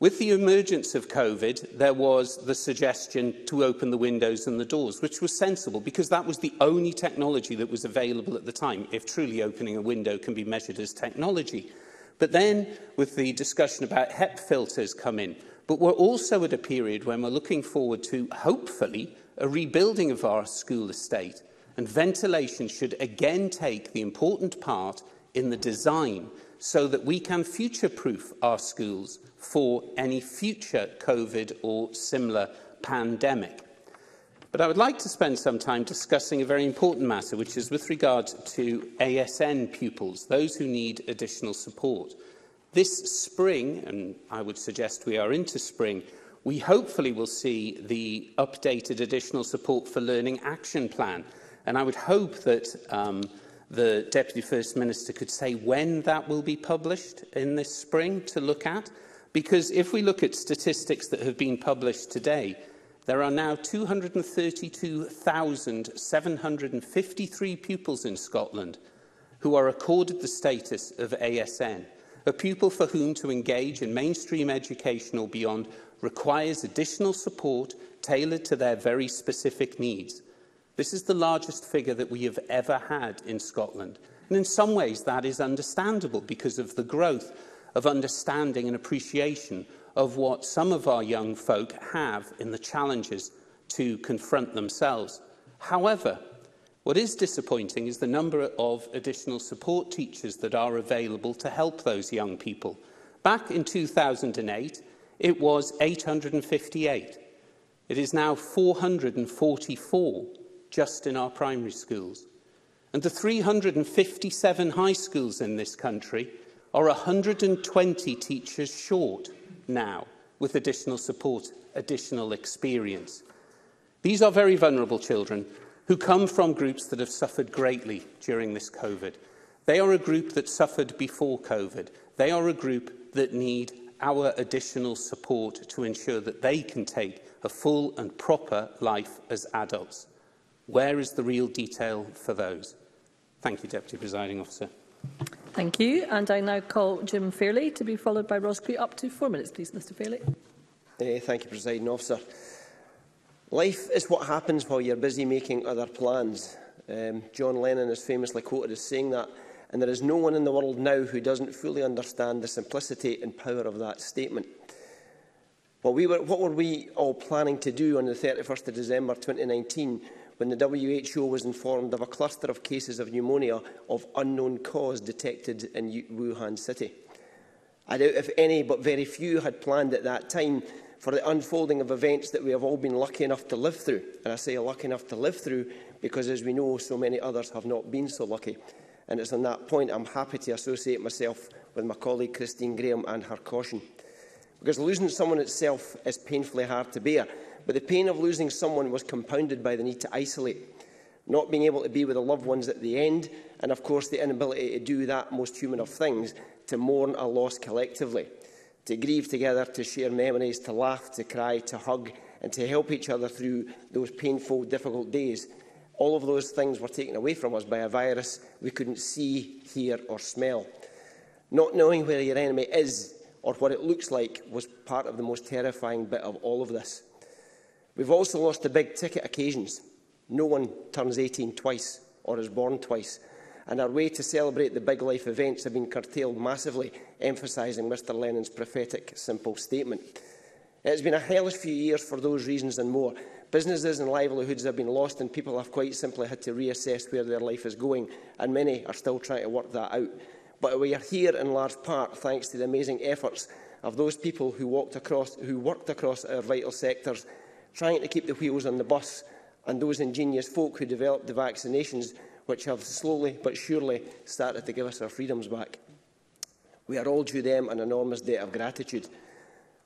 With the emergence of COVID, there was the suggestion to open the windows and the doors, which was sensible because that was the only technology that was available at the time, if truly opening a window can be measured as technology. But then, with the discussion about HEP filters come in, but we're also at a period when we're looking forward to, hopefully, a rebuilding of our school estate. And ventilation should again take the important part in the design so that we can future-proof our schools for any future COVID or similar pandemic. But I would like to spend some time discussing a very important matter, which is with regard to ASN pupils, those who need additional support. This spring, and I would suggest we are into spring, we hopefully will see the updated additional support for learning action plan. And I would hope that um, the Deputy First Minister could say when that will be published in this spring to look at. Because if we look at statistics that have been published today, there are now 232,753 pupils in Scotland who are accorded the status of ASN, a pupil for whom to engage in mainstream education or beyond requires additional support tailored to their very specific needs. This is the largest figure that we have ever had in Scotland. And in some ways, that is understandable because of the growth of understanding and appreciation of what some of our young folk have in the challenges to confront themselves. However, what is disappointing is the number of additional support teachers that are available to help those young people. Back in 2008, it was 858. It is now 444 just in our primary schools. And the 357 high schools in this country are 120 teachers short now with additional support, additional experience. These are very vulnerable children who come from groups that have suffered greatly during this COVID. They are a group that suffered before COVID. They are a group that need our additional support to ensure that they can take a full and proper life as adults. Where is the real detail for those? Thank you, Deputy Presiding Officer. Thank you. And I now call Jim Fairley to be followed by Ross Cree. Up to four minutes, please, Mr Fairley. Uh, thank you, Presiding Officer. Life is what happens while you're busy making other plans. Um, John Lennon is famously quoted as saying that, and there is no one in the world now who doesn't fully understand the simplicity and power of that statement. Well, we were, what were we all planning to do on the 31st of December 2019 when the WHO was informed of a cluster of cases of pneumonia of unknown cause detected in Wuhan city. I doubt if any but very few had planned at that time for the unfolding of events that we have all been lucky enough to live through. And I say lucky enough to live through because, as we know, so many others have not been so lucky. And it's on that point I'm happy to associate myself with my colleague Christine Graham and her caution. Because losing someone itself is painfully hard to bear. But the pain of losing someone was compounded by the need to isolate, not being able to be with the loved ones at the end, and of course the inability to do that most human of things, to mourn a loss collectively, to grieve together, to share memories, to laugh, to cry, to hug, and to help each other through those painful, difficult days. All of those things were taken away from us by a virus we couldn't see, hear or smell. Not knowing where your enemy is or what it looks like was part of the most terrifying bit of all of this. We've also lost the big ticket occasions. No one turns 18 twice or is born twice. And our way to celebrate the big life events have been curtailed massively, emphasising Mr Lennon's prophetic simple statement. It has been a hellish few years for those reasons and more. Businesses and livelihoods have been lost and people have quite simply had to reassess where their life is going and many are still trying to work that out. But we are here in large part thanks to the amazing efforts of those people who, walked across, who worked across our vital sectors trying to keep the wheels on the bus and those ingenious folk who developed the vaccinations which have slowly but surely started to give us our freedoms back. We are all due them an enormous debt of gratitude.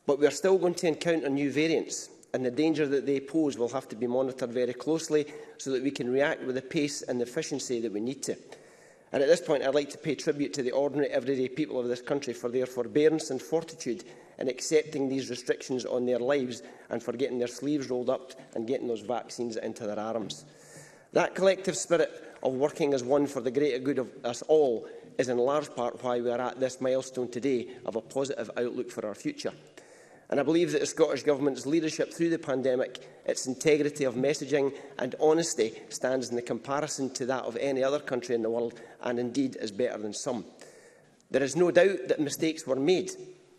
But we are still going to encounter new variants, and the danger that they pose will have to be monitored very closely so that we can react with the pace and efficiency that we need to. And at this point, I'd like to pay tribute to the ordinary, everyday people of this country for their forbearance and fortitude in accepting these restrictions on their lives and for getting their sleeves rolled up and getting those vaccines into their arms. That collective spirit of working as one for the greater good of us all is in large part why we are at this milestone today of a positive outlook for our future. And I believe that the Scottish Government's leadership through the pandemic, its integrity of messaging and honesty stands in the comparison to that of any other country in the world and indeed is better than some. There is no doubt that mistakes were made,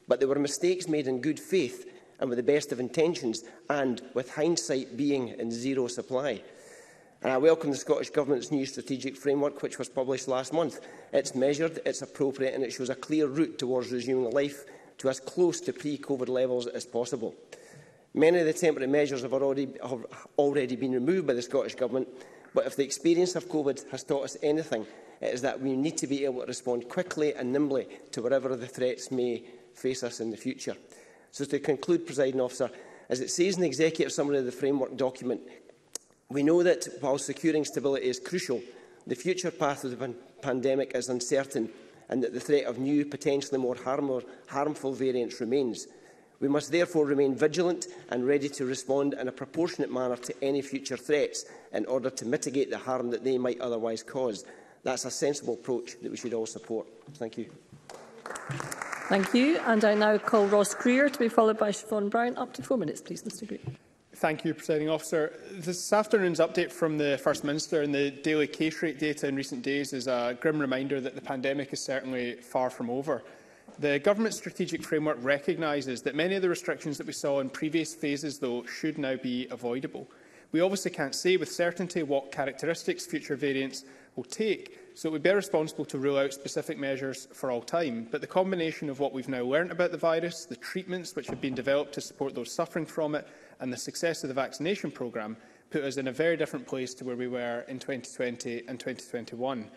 but they were mistakes made in good faith and with the best of intentions and with hindsight being in zero supply. And I welcome the Scottish Government's new strategic framework, which was published last month. It's measured, it's appropriate, and it shows a clear route towards resuming life to as close to pre-COVID levels as possible. Many of the temporary measures have already, have already been removed by the Scottish Government, but if the experience of COVID has taught us anything, it is that we need to be able to respond quickly and nimbly to whatever the threats may face us in the future. So to conclude, Presiding Officer, as it says in the Executive Summary of the Framework document, we know that while securing stability is crucial, the future path of the pandemic is uncertain and that the threat of new, potentially more harm or harmful variants remains. We must therefore remain vigilant and ready to respond in a proportionate manner to any future threats in order to mitigate the harm that they might otherwise cause. That's a sensible approach that we should all support. Thank you. Thank you. And I now call Ross Greer to be followed by Siobhan Brown. Up to four minutes, please, Mr Greer. Thank you, Presiding Officer. This afternoon's update from the First Minister and the daily case rate data in recent days is a grim reminder that the pandemic is certainly far from over. The Government's strategic framework recognises that many of the restrictions that we saw in previous phases, though, should now be avoidable. We obviously can't say with certainty what characteristics future variants will take, so it would be irresponsible to rule out specific measures for all time. But the combination of what we've now learnt about the virus, the treatments which have been developed to support those suffering from it, and the success of the vaccination programme put us in a very different place to where we were in 2020 and 2021.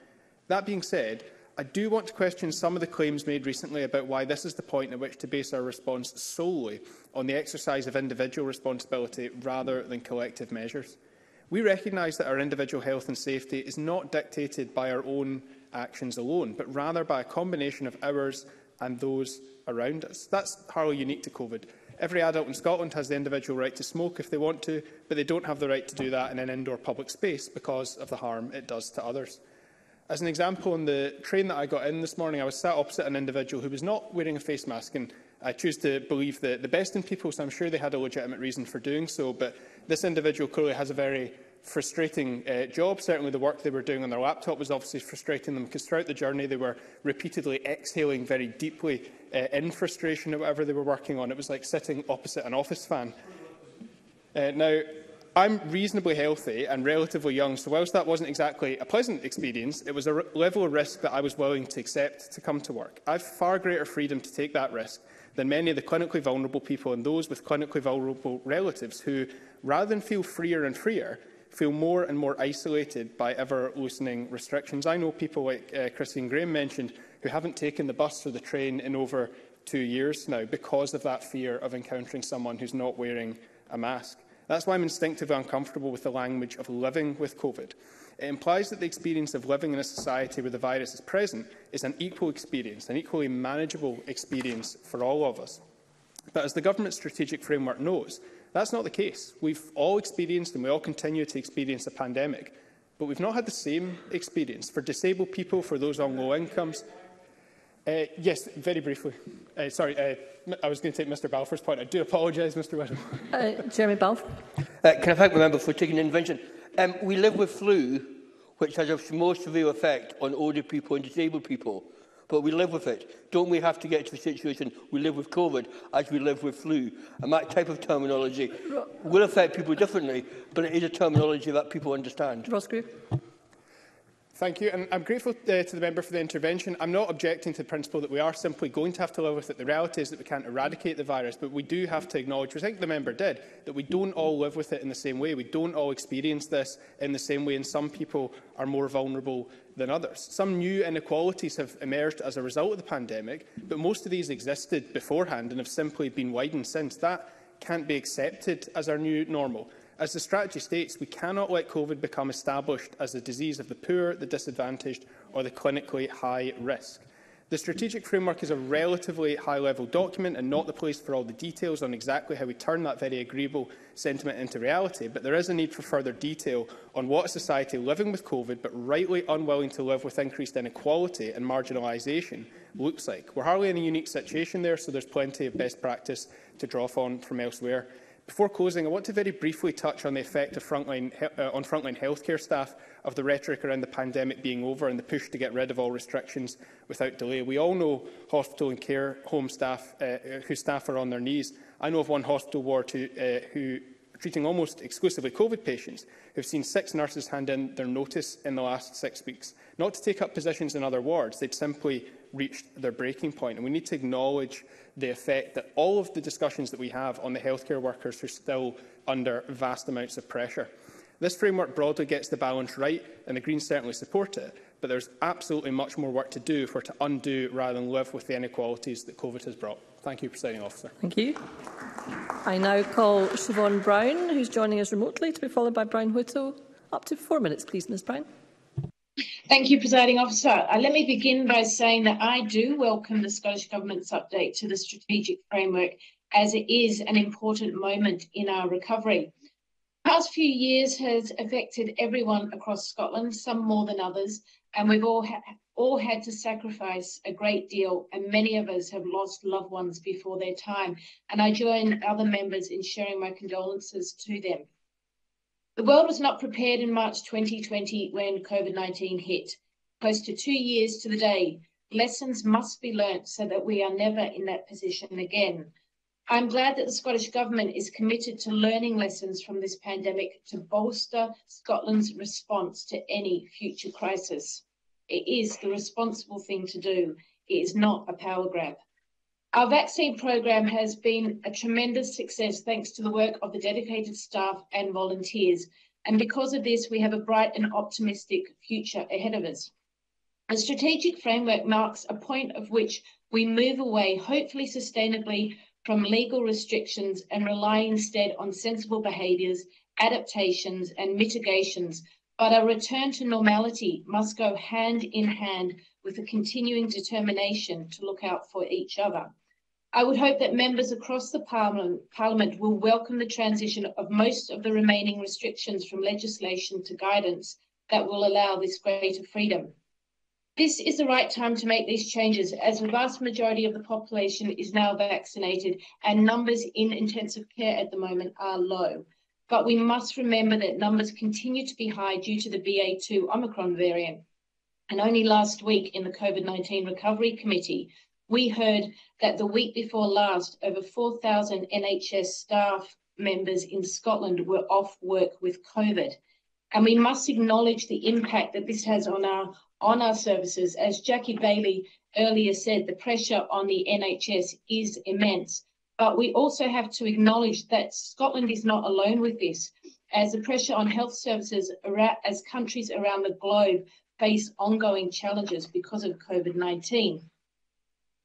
That being said, I do want to question some of the claims made recently about why this is the point at which to base our response solely on the exercise of individual responsibility rather than collective measures. We recognise that our individual health and safety is not dictated by our own actions alone, but rather by a combination of ours and those around us. That's hardly unique to COVID. Every adult in Scotland has the individual right to smoke if they want to, but they don't have the right to do that in an indoor public space because of the harm it does to others. As an example, on the train that I got in this morning, I was sat opposite an individual who was not wearing a face mask, and I choose to believe the, the best in people, so I'm sure they had a legitimate reason for doing so, but this individual clearly has a very frustrating uh, job. Certainly the work they were doing on their laptop was obviously frustrating them because throughout the journey they were repeatedly exhaling very deeply uh, in frustration at whatever they were working on. It was like sitting opposite an office fan. Uh, now, I'm reasonably healthy and relatively young, so whilst that wasn't exactly a pleasant experience, it was a level of risk that I was willing to accept to come to work. I have far greater freedom to take that risk than many of the clinically vulnerable people and those with clinically vulnerable relatives who, rather than feel freer and freer, feel more and more isolated by ever loosening restrictions. I know people like uh, Christine Graham mentioned who haven't taken the bus or the train in over two years now because of that fear of encountering someone who's not wearing a mask. That's why I'm instinctively uncomfortable with the language of living with COVID. It implies that the experience of living in a society where the virus is present is an equal experience, an equally manageable experience for all of us. But as the government's strategic framework knows, that's not the case. We've all experienced and we all continue to experience a pandemic, but we've not had the same experience for disabled people, for those on low incomes, Uh, yes, very briefly. Uh, sorry, uh, I was going to take Mr Balfour's point. I do apologise, Mr Whittle. Uh, Jeremy Balfour. Uh, can I thank the member for taking the intervention? Um, we live with flu, which has a more severe effect on older people and disabled people, but we live with it. Don't we have to get to the situation we live with COVID as we live with flu? And that type of terminology will affect people differently, but it is a terminology that people understand. Grieve. Thank you. And I'm grateful uh, to the member for the intervention. I'm not objecting to the principle that we are simply going to have to live with it. The reality is that we can't eradicate the virus, but we do have to acknowledge, which I think the member did, that we don't all live with it in the same way. We don't all experience this in the same way, and some people are more vulnerable than others. Some new inequalities have emerged as a result of the pandemic, but most of these existed beforehand and have simply been widened since. That can't be accepted as our new normal. As the strategy states, we cannot let COVID become established as a disease of the poor, the disadvantaged or the clinically high risk. The strategic framework is a relatively high-level document and not the place for all the details on exactly how we turn that very agreeable sentiment into reality, but there is a need for further detail on what a society living with COVID but rightly unwilling to live with increased inequality and marginalisation looks like. We're hardly in a unique situation there, so there's plenty of best practice to draw on from elsewhere Before closing, I want to very briefly touch on the effect of frontline, uh, on frontline healthcare staff of the rhetoric around the pandemic being over and the push to get rid of all restrictions without delay. We all know hospital and care home staff uh, uh whose staff are on their knees. I know of one hospital ward who, uh, who treating almost exclusively COVID patients who have seen six nurses hand in their notice in the last six weeks, not to take up positions in other wards. They'd simply reached their breaking point. And we need to acknowledge the effect that all of the discussions that we have on the healthcare workers who are still under vast amounts of pressure. This framework broadly gets the balance right, and the Greens certainly support it, but there's absolutely much more work to do if we're to undo rather than live with the inequalities that COVID has brought. Thank you, Presiding Officer. Thank you. I now call Siobhan Brown, who's joining us remotely, to be followed by Brian Whittle. Up to four minutes, please, Ms Brown. Thank you, Presiding Officer. Uh, let me begin by saying that I do welcome the Scottish Government's update to the strategic framework as it is an important moment in our recovery. The past few years has affected everyone across Scotland, some more than others, and we've all, ha all had to sacrifice a great deal, and many of us have lost loved ones before their time. And I join other members in sharing my condolences to them. The world was not prepared in March 2020 when COVID 19 hit, close to two years to the day. Lessons must be learnt so that we are never in that position again. I'm glad that the Scottish Government is committed to learning lessons from this pandemic to bolster Scotland's response to any future crisis. It is the responsible thing to do. It is not a power grab. Our vaccine program has been a tremendous success thanks to the work of the dedicated staff and volunteers. And because of this, we have a bright and optimistic future ahead of us. A strategic framework marks a point of which we move away, hopefully sustainably, from legal restrictions and rely instead on sensible behaviours, adaptations and mitigations. But a return to normality must go hand in hand with a continuing determination to look out for each other. I would hope that members across the parliament, parliament will welcome the transition of most of the remaining restrictions from legislation to guidance that will allow this greater freedom. This is the right time to make these changes as the vast majority of the population is now vaccinated and numbers in intensive care at the moment are low. But we must remember that numbers continue to be high due to the BA2 Omicron variant. And only last week in the COVID 19 Recovery Committee, We heard that the week before last, over 4,000 NHS staff members in Scotland were off work with COVID. And we must acknowledge the impact that this has on our on our services. As Jackie Bailey earlier said, the pressure on the NHS is immense. But we also have to acknowledge that Scotland is not alone with this, as the pressure on health services as countries around the globe face ongoing challenges because of COVID 19.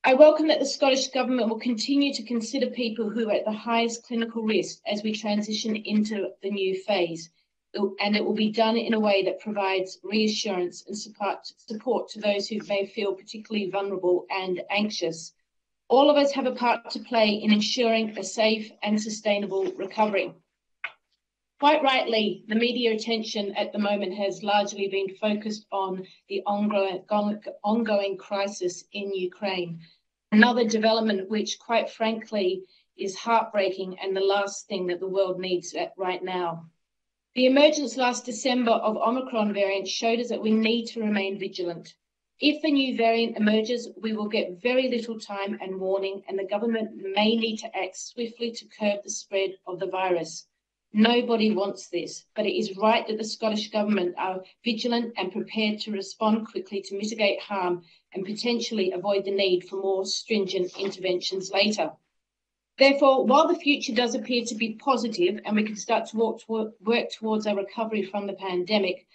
I welcome that the Scottish Government will continue to consider people who are at the highest clinical risk as we transition into the new phase, and it will be done in a way that provides reassurance and support, to those who may feel particularly vulnerable and anxious. All of us have a part to play in ensuring a safe and sustainable recovery. Quite rightly, the media attention at the moment has largely been focused on the ongoing crisis in Ukraine. Another development which, quite frankly, is heartbreaking and the last thing that the world needs right now. The emergence last December of Omicron variant showed us that we need to remain vigilant. If a new variant emerges, we will get very little time and warning, and the government may need to act swiftly to curb the spread of the virus. Nobody wants this, but it is right that the Scottish Government are vigilant and prepared to respond quickly to mitigate harm and potentially avoid the need for more stringent interventions later. Therefore, while the future does appear to be positive and we can start to work, to work towards our recovery from the pandemic,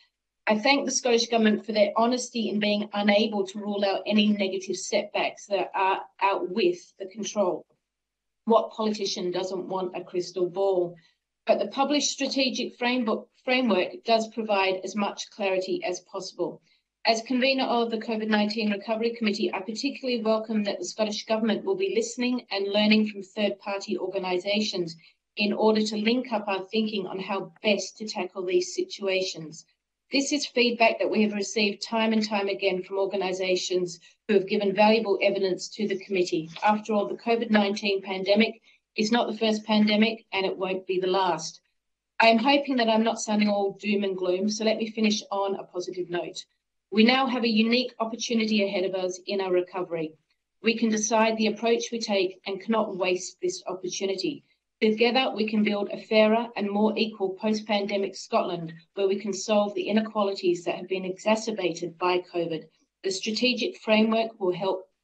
I thank the Scottish Government for their honesty in being unable to rule out any negative setbacks that are out with the control. What politician doesn't want a crystal ball? But the published strategic framework, framework does provide as much clarity as possible. As convener of the COVID-19 Recovery Committee, I particularly welcome that the Scottish Government will be listening and learning from third-party organisations in order to link up our thinking on how best to tackle these situations. This is feedback that we have received time and time again from organisations who have given valuable evidence to the committee. After all, the COVID-19 pandemic It's not the first pandemic and it won't be the last. I am hoping that I'm not sounding all doom and gloom, so let me finish on a positive note. We now have a unique opportunity ahead of us in our recovery. We can decide the approach we take and cannot waste this opportunity. Together, we can build a fairer and more equal post pandemic Scotland where we can solve the inequalities that have been exacerbated by COVID. The strategic framework will help,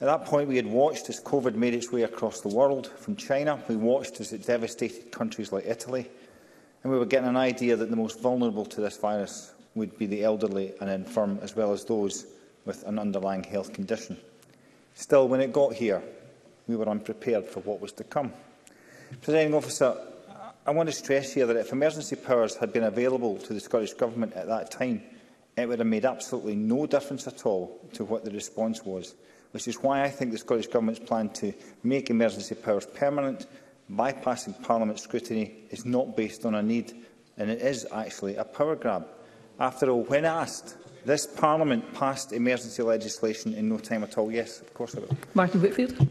At that point, we had watched as COVID made its way across the world from China. We watched as it devastated countries like Italy, And we were getting an idea that the most vulnerable to this virus would be the elderly and infirm, as well as those with an underlying health condition. Still, when it got here, we were unprepared for what was to come. Presiding officer, I want to stress here that if emergency powers had been available to the Scottish Government at that time, it would have made absolutely no difference at all to what the response was, which is why I think the Scottish Government's plan to make emergency powers permanent bypassing Parliament scrutiny is not based on a need, and it is actually a power grab. After all, when asked, this Parliament passed emergency legislation in no time at all. Yes, of course it will. Martin Whitfield.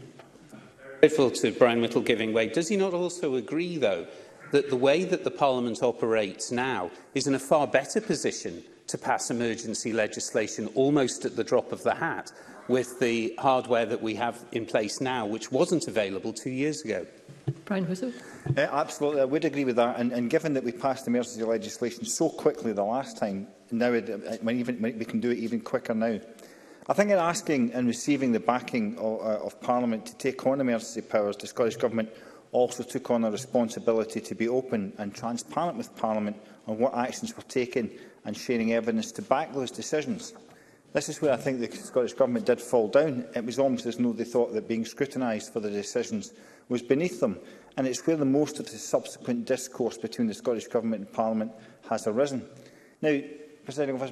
Grateful to Brian Whittle giving way. Does he not also agree, though, that the way that the Parliament operates now is in a far better position to pass emergency legislation almost at the drop of the hat with the hardware that we have in place now, which wasn't available two years ago. Brian Whistle. Uh, absolutely, I would agree with that. And, and given that we passed emergency legislation so quickly the last time, now it, it, uh, when even, when we can do it even quicker now. I think in asking and receiving the backing of, uh, of Parliament to take on emergency powers, the Scottish Government also took on a responsibility to be open and transparent with Parliament on what actions were taken and sharing evidence to back those decisions. This is where I think the Scottish Government did fall down. It was almost as though they thought that being scrutinised for the decisions was beneath them, and it's where the most of the subsequent discourse between the Scottish Government and Parliament has arisen. Now,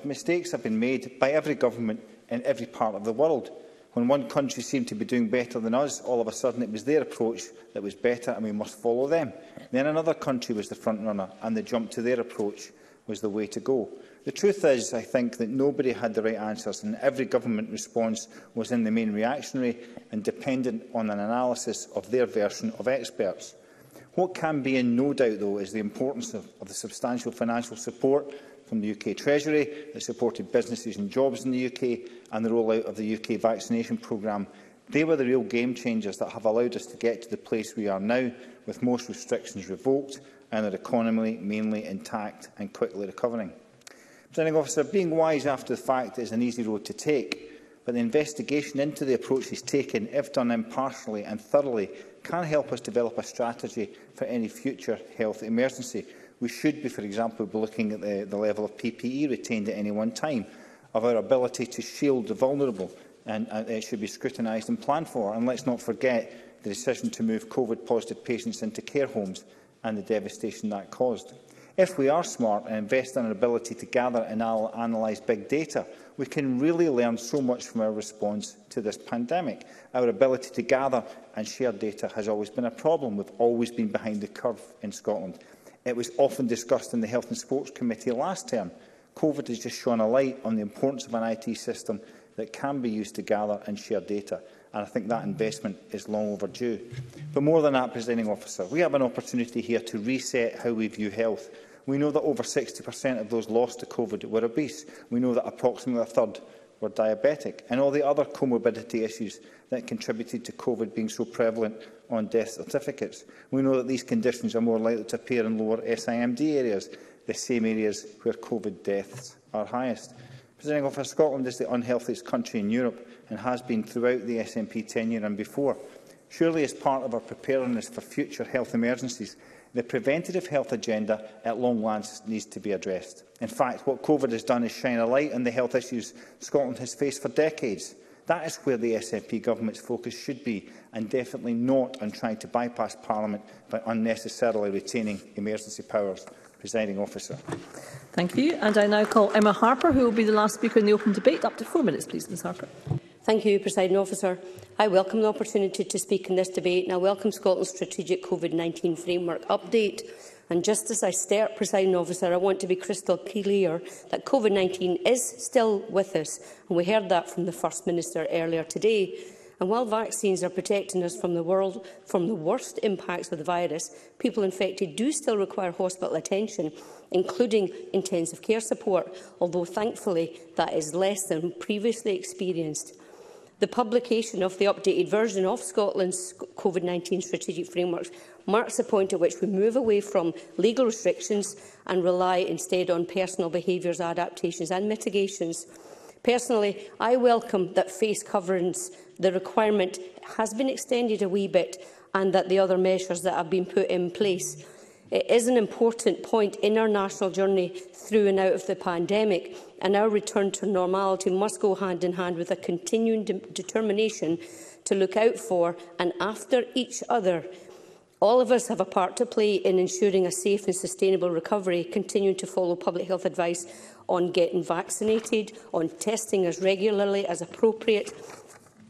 mistakes have been made by every government in every part of the world. When one country seemed to be doing better than us, all of a sudden it was their approach that was better and we must follow them. Then another country was the front runner and the jump to their approach was the way to go. The truth is, I think, that nobody had the right answers and every government response was in the main reactionary and dependent on an analysis of their version of experts. What can be in no doubt, though, is the importance of, of the substantial financial support from the UK Treasury that supported businesses and jobs in the UK and the rollout of the UK vaccination programme. They were the real game changers that have allowed us to get to the place we are now, with most restrictions revoked and our economy mainly intact and quickly recovering. Presiding officer, being wise after the fact is an easy road to take, but the investigation into the approaches taken, if done impartially and thoroughly, can help us develop a strategy for any future health emergency. We should be, for example, be looking at the, the level of PPE retained at any one time, of our ability to shield the vulnerable, and uh, it should be scrutinised and planned for. And let's not forget the decision to move COVID-positive patients into care homes and the devastation that caused if we are smart and invest in our ability to gather and analyse big data, we can really learn so much from our response to this pandemic. Our ability to gather and share data has always been a problem. We've always been behind the curve in Scotland. It was often discussed in the Health and Sports Committee last term. COVID has just shone a light on the importance of an IT system that can be used to gather and share data. And I think that investment is long overdue. But more than that, Presiding Officer, we have an opportunity here to reset how we view health We know that over 60% of those lost to COVID were obese. We know that approximately a third were diabetic and all the other comorbidity issues that contributed to COVID being so prevalent on death certificates. We know that these conditions are more likely to appear in lower SIMD areas, the same areas where COVID deaths are highest. Presenting of Scotland is the unhealthiest country in Europe and has been throughout the SNP tenure and before. Surely, as part of our preparedness for future health emergencies, the preventative health agenda at long last needs to be addressed. In fact, what COVID has done is shine a light on the health issues Scotland has faced for decades. That is where the SNP government's focus should be, and definitely not on trying to bypass Parliament by unnecessarily retaining emergency powers. Presiding officer. Thank you. And I now call Emma Harper, who will be the last speaker in the open debate. Up to four minutes, please, Ms Harper. Thank you, Presiding Officer. I welcome the opportunity to speak in this debate and I welcome Scotland's strategic COVID-19 framework update. And just as I start, presiding officer, I want to be crystal clear that COVID-19 is still with us, and we heard that from the First Minister earlier today. And while vaccines are protecting us from the world from the worst impacts of the virus, people infected do still require hospital attention, including intensive care support, although thankfully that is less than previously experienced. The publication of the updated version of Scotland's COVID-19 strategic frameworks marks a point at which we move away from legal restrictions and rely instead on personal behaviours, adaptations and mitigations. Personally, I welcome that face coverings, the requirement has been extended a wee bit and that the other measures that have been put in place It is an important point in our national journey through and out of the pandemic, and our return to normality must go hand in hand with a continuing de determination to look out for and after each other. All of us have a part to play in ensuring a safe and sustainable recovery, continuing to follow public health advice on getting vaccinated, on testing as regularly as appropriate,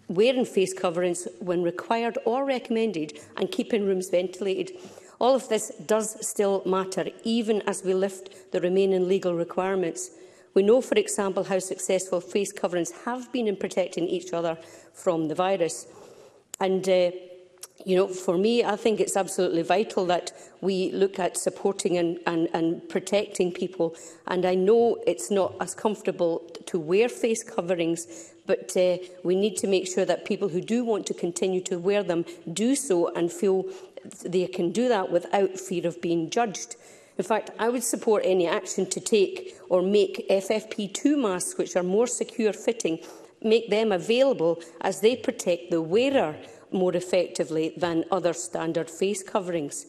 wearing face coverings when required or recommended, and keeping rooms ventilated. All of this does still matter, even as we lift the remaining legal requirements. We know, for example, how successful face coverings have been in protecting each other from the virus. And, uh, you know, for me, I think it's absolutely vital that we look at supporting and, and, and protecting people. And I know it's not as comfortable to wear face coverings But uh, we need to make sure that people who do want to continue to wear them do so and feel they can do that without fear of being judged. In fact, I would support any action to take or make FFP2 masks, which are more secure fitting, make them available as they protect the wearer more effectively than other standard face coverings.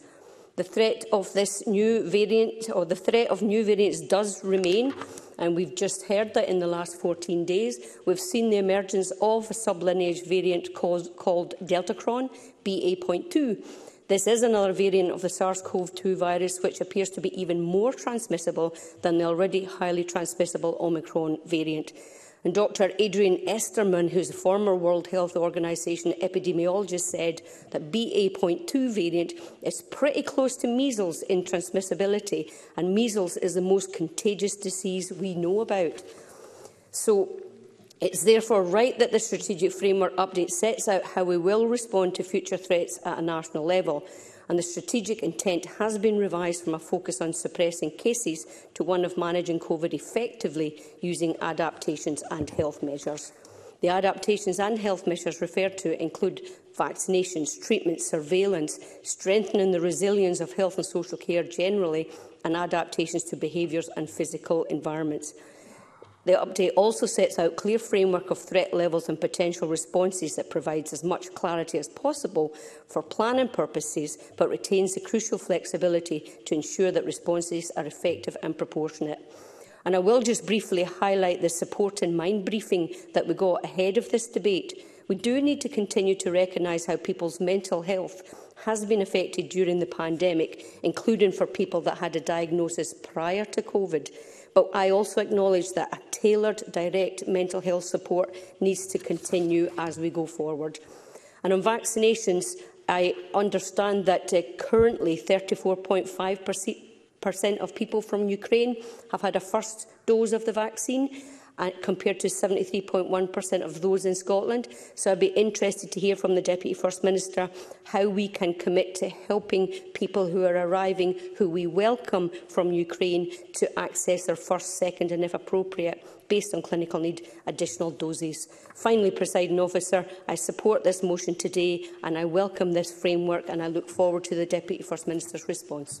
The threat of this new variant or the threat of new variants does remain and we've just heard that in the last 14 days. We've seen the emergence of a sublineage variant called, called Deltacron BA.2. This is another variant of the SARS-CoV-2 virus which appears to be even more transmissible than the already highly transmissible Omicron variant. And Dr Adrian Esterman, who's a former World Health Organization epidemiologist, said that BA.2 variant is pretty close to measles in transmissibility, and measles is the most contagious disease we know about. So It's therefore right that the Strategic Framework update sets out how we will respond to future threats at a national level and the strategic intent has been revised from a focus on suppressing cases to one of managing COVID effectively using adaptations and health measures. The adaptations and health measures referred to include vaccinations, treatment, surveillance, strengthening the resilience of health and social care generally, and adaptations to behaviours and physical environments. The update also sets out clear framework of threat levels and potential responses that provides as much clarity as possible for planning purposes, but retains the crucial flexibility to ensure that responses are effective and proportionate. And I will just briefly highlight the support and mind briefing that we got ahead of this debate. We do need to continue to recognise how people's mental health has been affected during the pandemic, including for people that had a diagnosis prior to COVID. But I also acknowledge that a tailored direct mental health support needs to continue as we go forward. And on vaccinations, I understand that uh, currently 34.5% of people from Ukraine have had a first dose of the vaccine and uh, compared to 73.1% of those in Scotland. So I'd be interested to hear from the Deputy First Minister how we can commit to helping people who are arriving, who we welcome from Ukraine, to access their first, second and, if appropriate, based on clinical need, additional doses. Finally, presiding officer, I support this motion today and I welcome this framework and I look forward to the Deputy First Minister's response.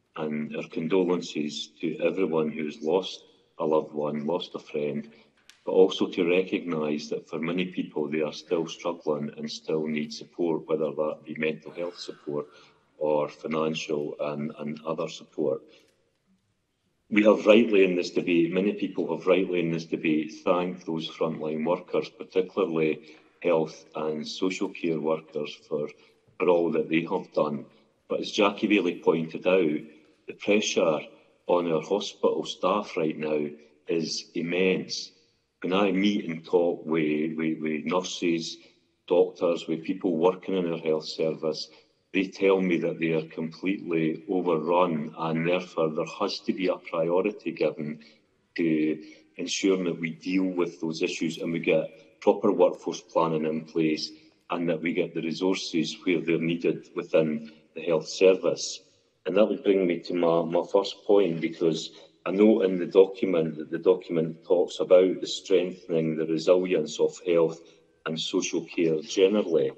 and our condolences to everyone who's lost a loved one, lost a friend, but also to recognise that for many people they are still struggling and still need support, whether that be mental health support or financial and, and other support. We have rightly in this debate, many people have rightly in this debate thanked those frontline workers, particularly health and social care workers, for, for all that they have done. But as Jackie Bailey pointed out, the pressure on our hospital staff right now is immense. When I meet and talk with, with, with nurses, doctors, with people working in our health service, they tell me that they are completely overrun and therefore there has to be a priority given to ensuring that we deal with those issues and we get proper workforce planning in place and that we get the resources where they're needed within the health service. And that would bring me to my, my first point, because I know in the document that the document talks about the strengthening the resilience of health and social care generally.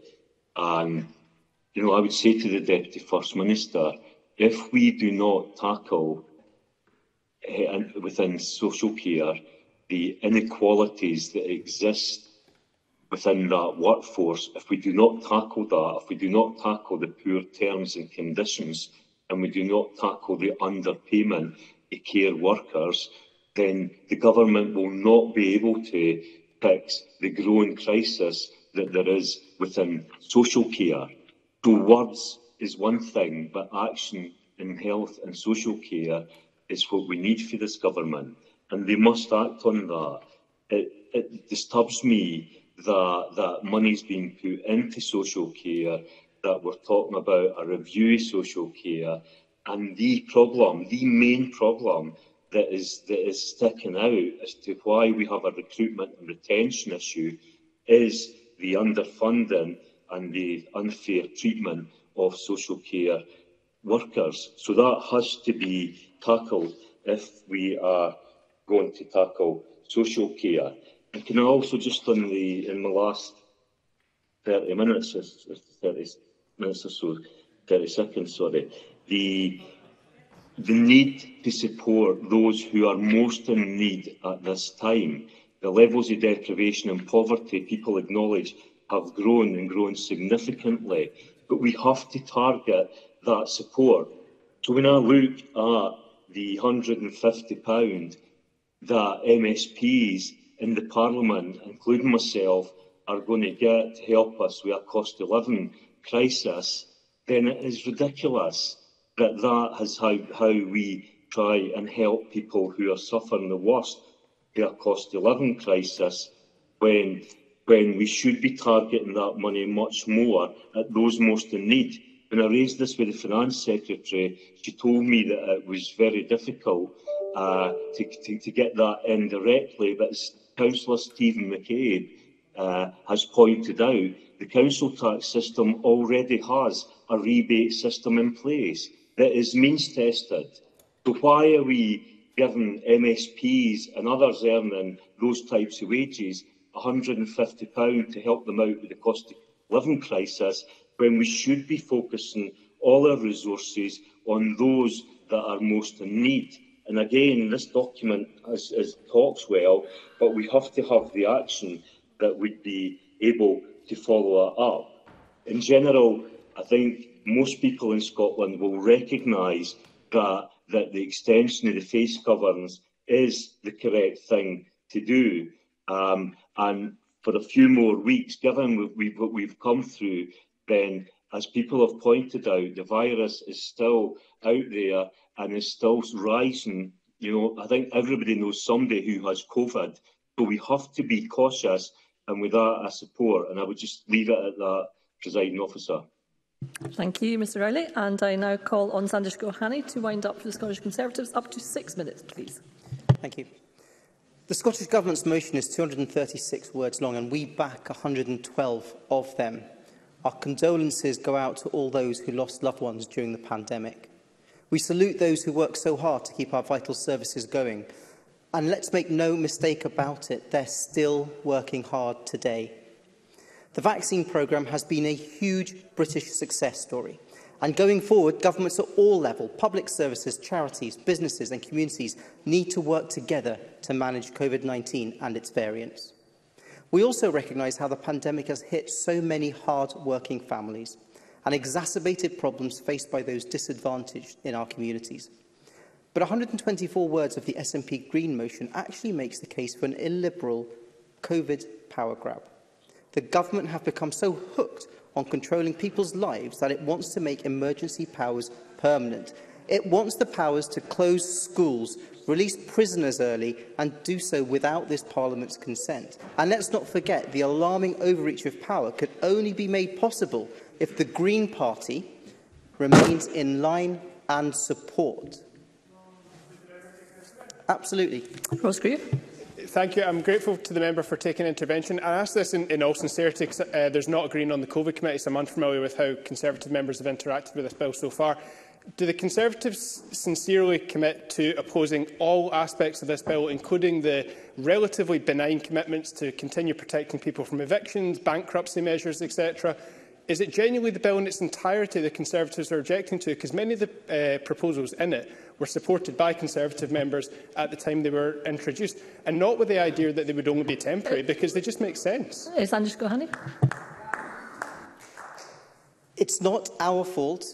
And, you know, I would say to the Deputy First Minister, if we do not tackle uh, within social care the inequalities that exist within that workforce, if we do not tackle that, if we do not tackle the poor terms and conditions and we do not tackle the underpayment of care workers, then the government will not be able to fix the growing crisis that there is within social care. So words is one thing, but action in health and social care is what we need for this government, and they must act on that. It, it disturbs me that, that is being put into social care that we're talking about a review social care and the problem, the main problem that is that is sticking out as to why we have a recruitment and retention issue is the underfunding and the unfair treatment of social care workers. So that has to be tackled if we are going to tackle social care. And can I also just on the in the last 30 minutes, 30 Mr. Sur, Gary Second, sorry, the the need to support those who are most in need at this time. The levels of deprivation and poverty people acknowledge have grown and grown significantly, but we have to target that support. So when I look at the £150 that MSPs in the Parliament, including myself, are going to get to help us with our cost of living crisis, then it is ridiculous that that is how, how we try and help people who are suffering the worst, their cost of living crisis, when, when we should be targeting that money much more at those most in need. When I raised this with the Finance Secretary, she told me that it was very difficult uh, to, to, to, get that in directly, but as Councillor Stephen McCabe uh, has pointed out, the council tax system already has a rebate system in place that is means tested. So why are we giving MSPs and others earning those types of wages £150 to help them out with the cost of living crisis when we should be focusing all our resources on those that are most in need? And again, this document has, talks well, but we have to have the action that would be able to follow that up. In general, I think most people in Scotland will recognise that, that the extension of the face coverings is the correct thing to do. Um, and for a few more weeks, given what we've, what we've come through, then as people have pointed out, the virus is still out there and is still rising. You know, I think everybody knows somebody who has COVID, but we have to be cautious And with that, I support. And I would just leave it at that, presiding officer. Thank you, Mr Rowley. And I now call on Sandish Gohani to wind up for the Scottish Conservatives. Up to six minutes, please. Thank you. The Scottish Government's motion is 236 words long and we back 112 of them. Our condolences go out to all those who lost loved ones during the pandemic. We salute those who work so hard to keep our vital services going And let's make no mistake about it, they're still working hard today. The vaccine programme has been a huge British success story. And going forward, governments at all levels, public services, charities, businesses and communities need to work together to manage COVID-19 and its variants. We also recognise how the pandemic has hit so many hard-working families and exacerbated problems faced by those disadvantaged in our communities. But 124 words of the SNP Green motion actually makes the case for an illiberal COVID power grab. The government have become so hooked on controlling people's lives that it wants to make emergency powers permanent. It wants the powers to close schools, release prisoners early and do so without this Parliament's consent. And let's not forget, the alarming overreach of power could only be made possible if the Green Party remains in line and support Absolutely. Ross Greer. Thank you. I'm grateful to the member for taking intervention. I ask this in, in all sincerity because uh, there's not a green on the COVID committee, so I'm unfamiliar with how Conservative members have interacted with this bill so far. Do the Conservatives sincerely commit to opposing all aspects of this bill, including the relatively benign commitments to continue protecting people from evictions, bankruptcy measures, etc.? Is it genuinely the bill in its entirety the Conservatives are objecting to? Because many of the uh, proposals in it were supported by Conservative members at the time they were introduced, and not with the idea that they would only be temporary, because they just make sense. Is Anish Gohani? It's not our fault.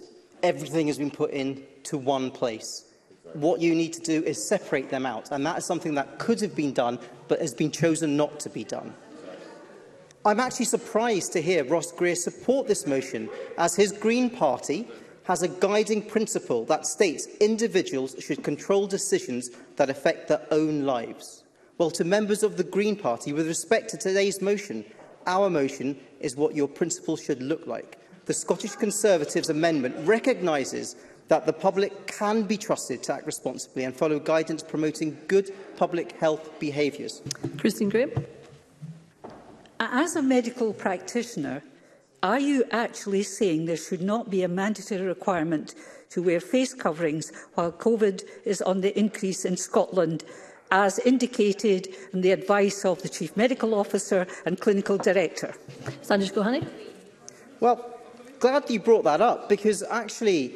Everything has been put in to one place. What you need to do is separate them out, and that is something that could have been done, but has been chosen not to be done. I'm actually surprised to hear Ross Greer support this motion, as his Green Party has a guiding principle that states individuals should control decisions that affect their own lives. Well, to members of the Green Party, with respect to today's motion, our motion is what your principle should look like. The Scottish Conservatives amendment recognises that the public can be trusted to act responsibly and follow guidance promoting good public health behaviours. Christine Graham. As a medical practitioner, Are you actually saying there should not be a mandatory requirement to wear face coverings while COVID is on the increase in Scotland, as indicated in the advice of the Chief Medical Officer and Clinical Director? Sanders Gohani. Well, glad you brought that up because actually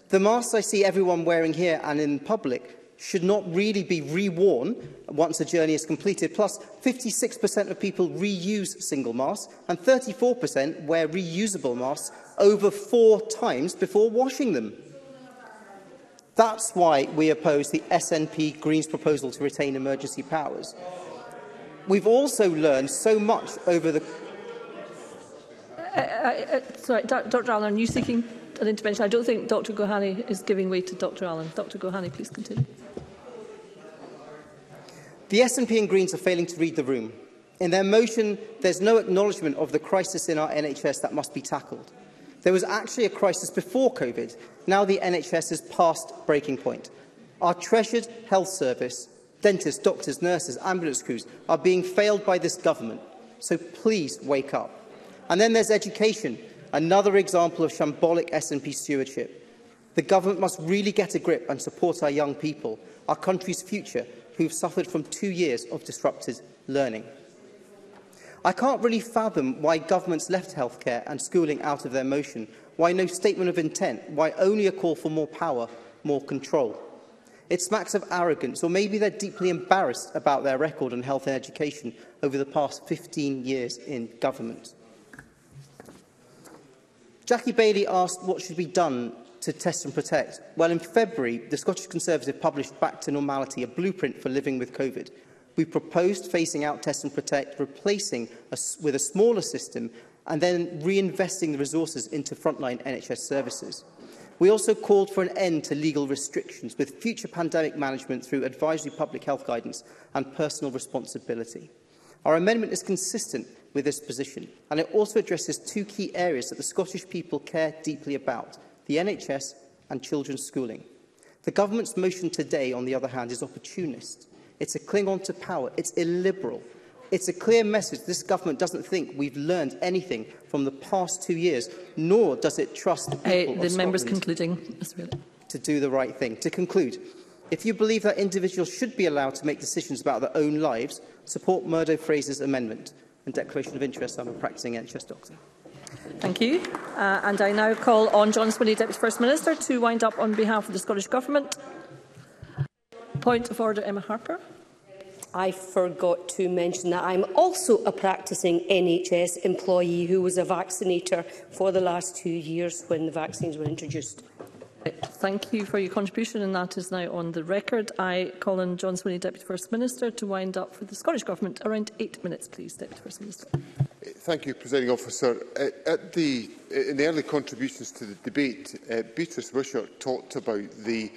The masks I see everyone wearing here and in public should not really be reworn once a journey is completed. Plus, 56% of people reuse single masks and 34% wear reusable masks over four times before washing them. That's why we oppose the SNP Greens proposal to retain emergency powers. We've also learned so much over the... Uh, uh, uh, sorry, Dr Allen, are you seeking an intervention? I don't think Dr Gohani is giving way to Dr Allen. Dr Gohani, please continue. The SNP and Greens are failing to read the room. In their motion, there's no acknowledgement of the crisis in our NHS that must be tackled. There was actually a crisis before COVID. Now the NHS has passed breaking point. Our treasured health service, dentists, doctors, nurses, ambulance crews, are being failed by this government. So please wake up. And then there's education, another example of shambolic SNP stewardship. The government must really get a grip and support our young people, our country's future, who've suffered from two years of disrupted learning. I can't really fathom why governments left healthcare and schooling out of their motion, why no statement of intent, why only a call for more power, more control. It smacks of arrogance, or maybe they're deeply embarrassed about their record on health and education over the past 15 years in government. Jackie Bailey asked what should be done to test and protect. Well, in February, the Scottish Conservative published Back to Normality, a blueprint for living with COVID we proposed phasing out Test and Protect, replacing a, with a smaller system and then reinvesting the resources into frontline NHS services. We also called for an end to legal restrictions with future pandemic management through advisory public health guidance and personal responsibility. Our amendment is consistent with this position and it also addresses two key areas that the Scottish people care deeply about, the NHS and children's schooling. The government's motion today, on the other hand, is opportunist. It's a cling on to power. It's illiberal. It's a clear message this government doesn't think we've learned anything from the past two years, nor does it trust the people uh, The member's concluding. To do the right thing. To conclude, if you believe that individuals should be allowed to make decisions about their own lives, support Murdo Fraser's amendment and declaration of interest. I'm a practicing NHS doctor. Thank you. Uh, and I now call on John Swinney, Deputy First Minister, to wind up on behalf of the Scottish Government. Point of order, Emma Harper. I forgot to mention that I'm also a practicing NHS employee who was a vaccinator for the last two years when the vaccines were introduced. Thank you for your contribution, and that is now on the record. I call on John Swinney, Deputy First Minister, to wind up for the Scottish Government. Around eight minutes, please, Deputy First Minister. Thank you, Presiding Officer. Uh, at the, uh, in the early contributions to the debate, uh, Beatrice Wishart talked about the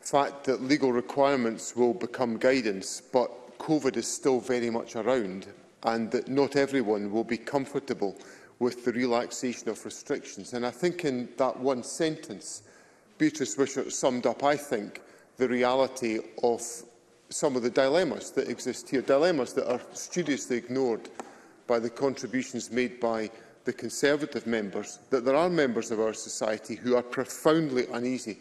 fact that legal requirements will become guidance, but COVID is still very much around and that not everyone will be comfortable with the relaxation of restrictions. And I think in that one sentence, Beatrice Wishart summed up, I think, the reality of some of the dilemmas that exist here, dilemmas that are studiously ignored by the contributions made by the Conservative members, that there are members of our society who are profoundly uneasy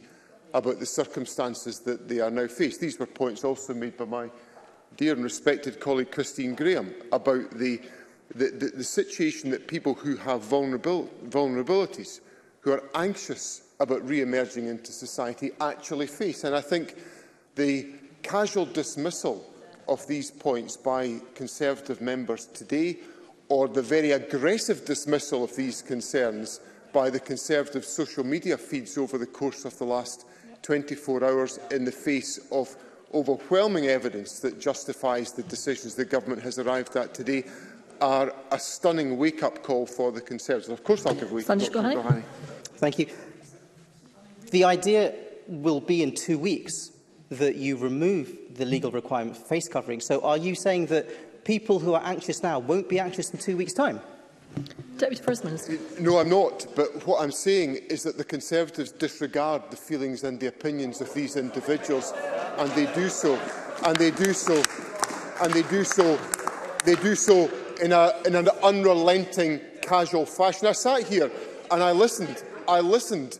about the circumstances that they are now faced. These were points also made by my dear and respected colleague Christine Graham about the, the, the, the situation that people who have vulnerabil vulnerabilities, who are anxious about re-emerging into society, actually face. And I think the casual dismissal of these points by Conservative members today or the very aggressive dismissal of these concerns by the Conservative social media feeds over the course of the last 24 hours in the face of overwhelming evidence that justifies the decisions the government has arrived at today are a stunning wake-up call for the Conservatives. Of course, I'll give way to Thank you. The idea will be in two weeks that you remove the legal requirement for face covering. So are you saying that people who are anxious now won't be anxious in two weeks' time? Deputy First Minister. No, I'm not. But what I'm saying is that the Conservatives disregard the feelings and the opinions of these individuals, and they do so, and they do so, and they do so, they do so in, a, in an unrelenting, casual fashion. I sat here and I listened. I listened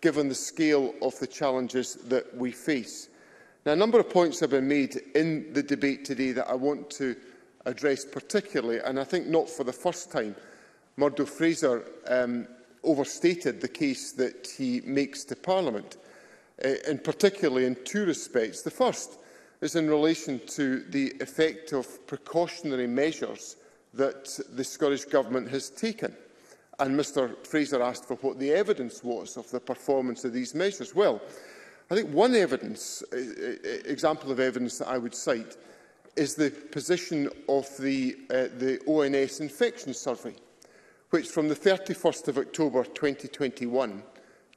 given the scale of the challenges that we face. Now, a number of points have been made in the debate today that I want to address particularly, and I think not for the first time. Murdo Fraser um, overstated the case that he makes to Parliament, uh, and particularly in two respects. The first is in relation to the effect of precautionary measures that the Scottish Government has taken. And Mr Fraser asked for what the evidence was of the performance of these measures. Well, I think one evidence, uh, uh, uh, example of evidence that I would cite is the position of the, uh, the ONS infection survey, which from the 31st of October 2021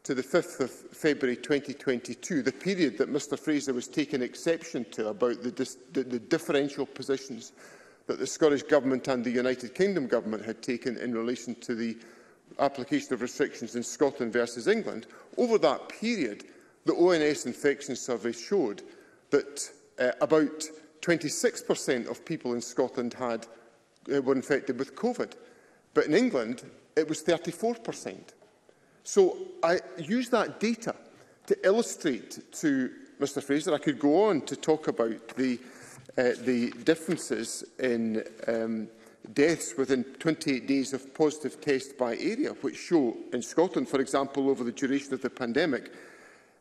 to the 5th of February 2022, the period that Mr Fraser was taking exception to about the, dis the, the differential positions that the Scottish Government and the United Kingdom Government had taken in relation to the application of restrictions in Scotland versus England, over that period, the ONS infection survey showed that uh, about 26% of people in Scotland had, uh, were infected with COVID. But in England, it was 34%. So I use that data to illustrate to Mr Fraser. I could go on to talk about the, uh, the differences in um, deaths within 28 days of positive test by area, which show in Scotland, for example, over the duration of the pandemic,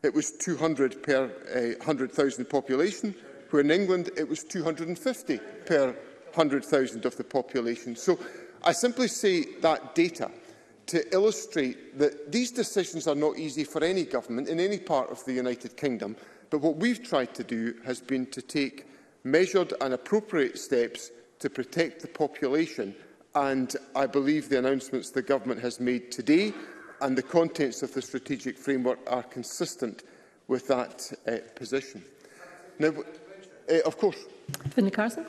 it was 200 per uh, 100,000 population, where in England it was 250 per 100,000 of the population. So I simply say that data to illustrate that these decisions are not easy for any government in any part of the United Kingdom, but what we've tried to do has been to take measured and appropriate steps to protect the population and I believe the announcements the government has made today and the contents of the strategic framework are consistent with that uh, position. Now, uh, of course. Finley Carson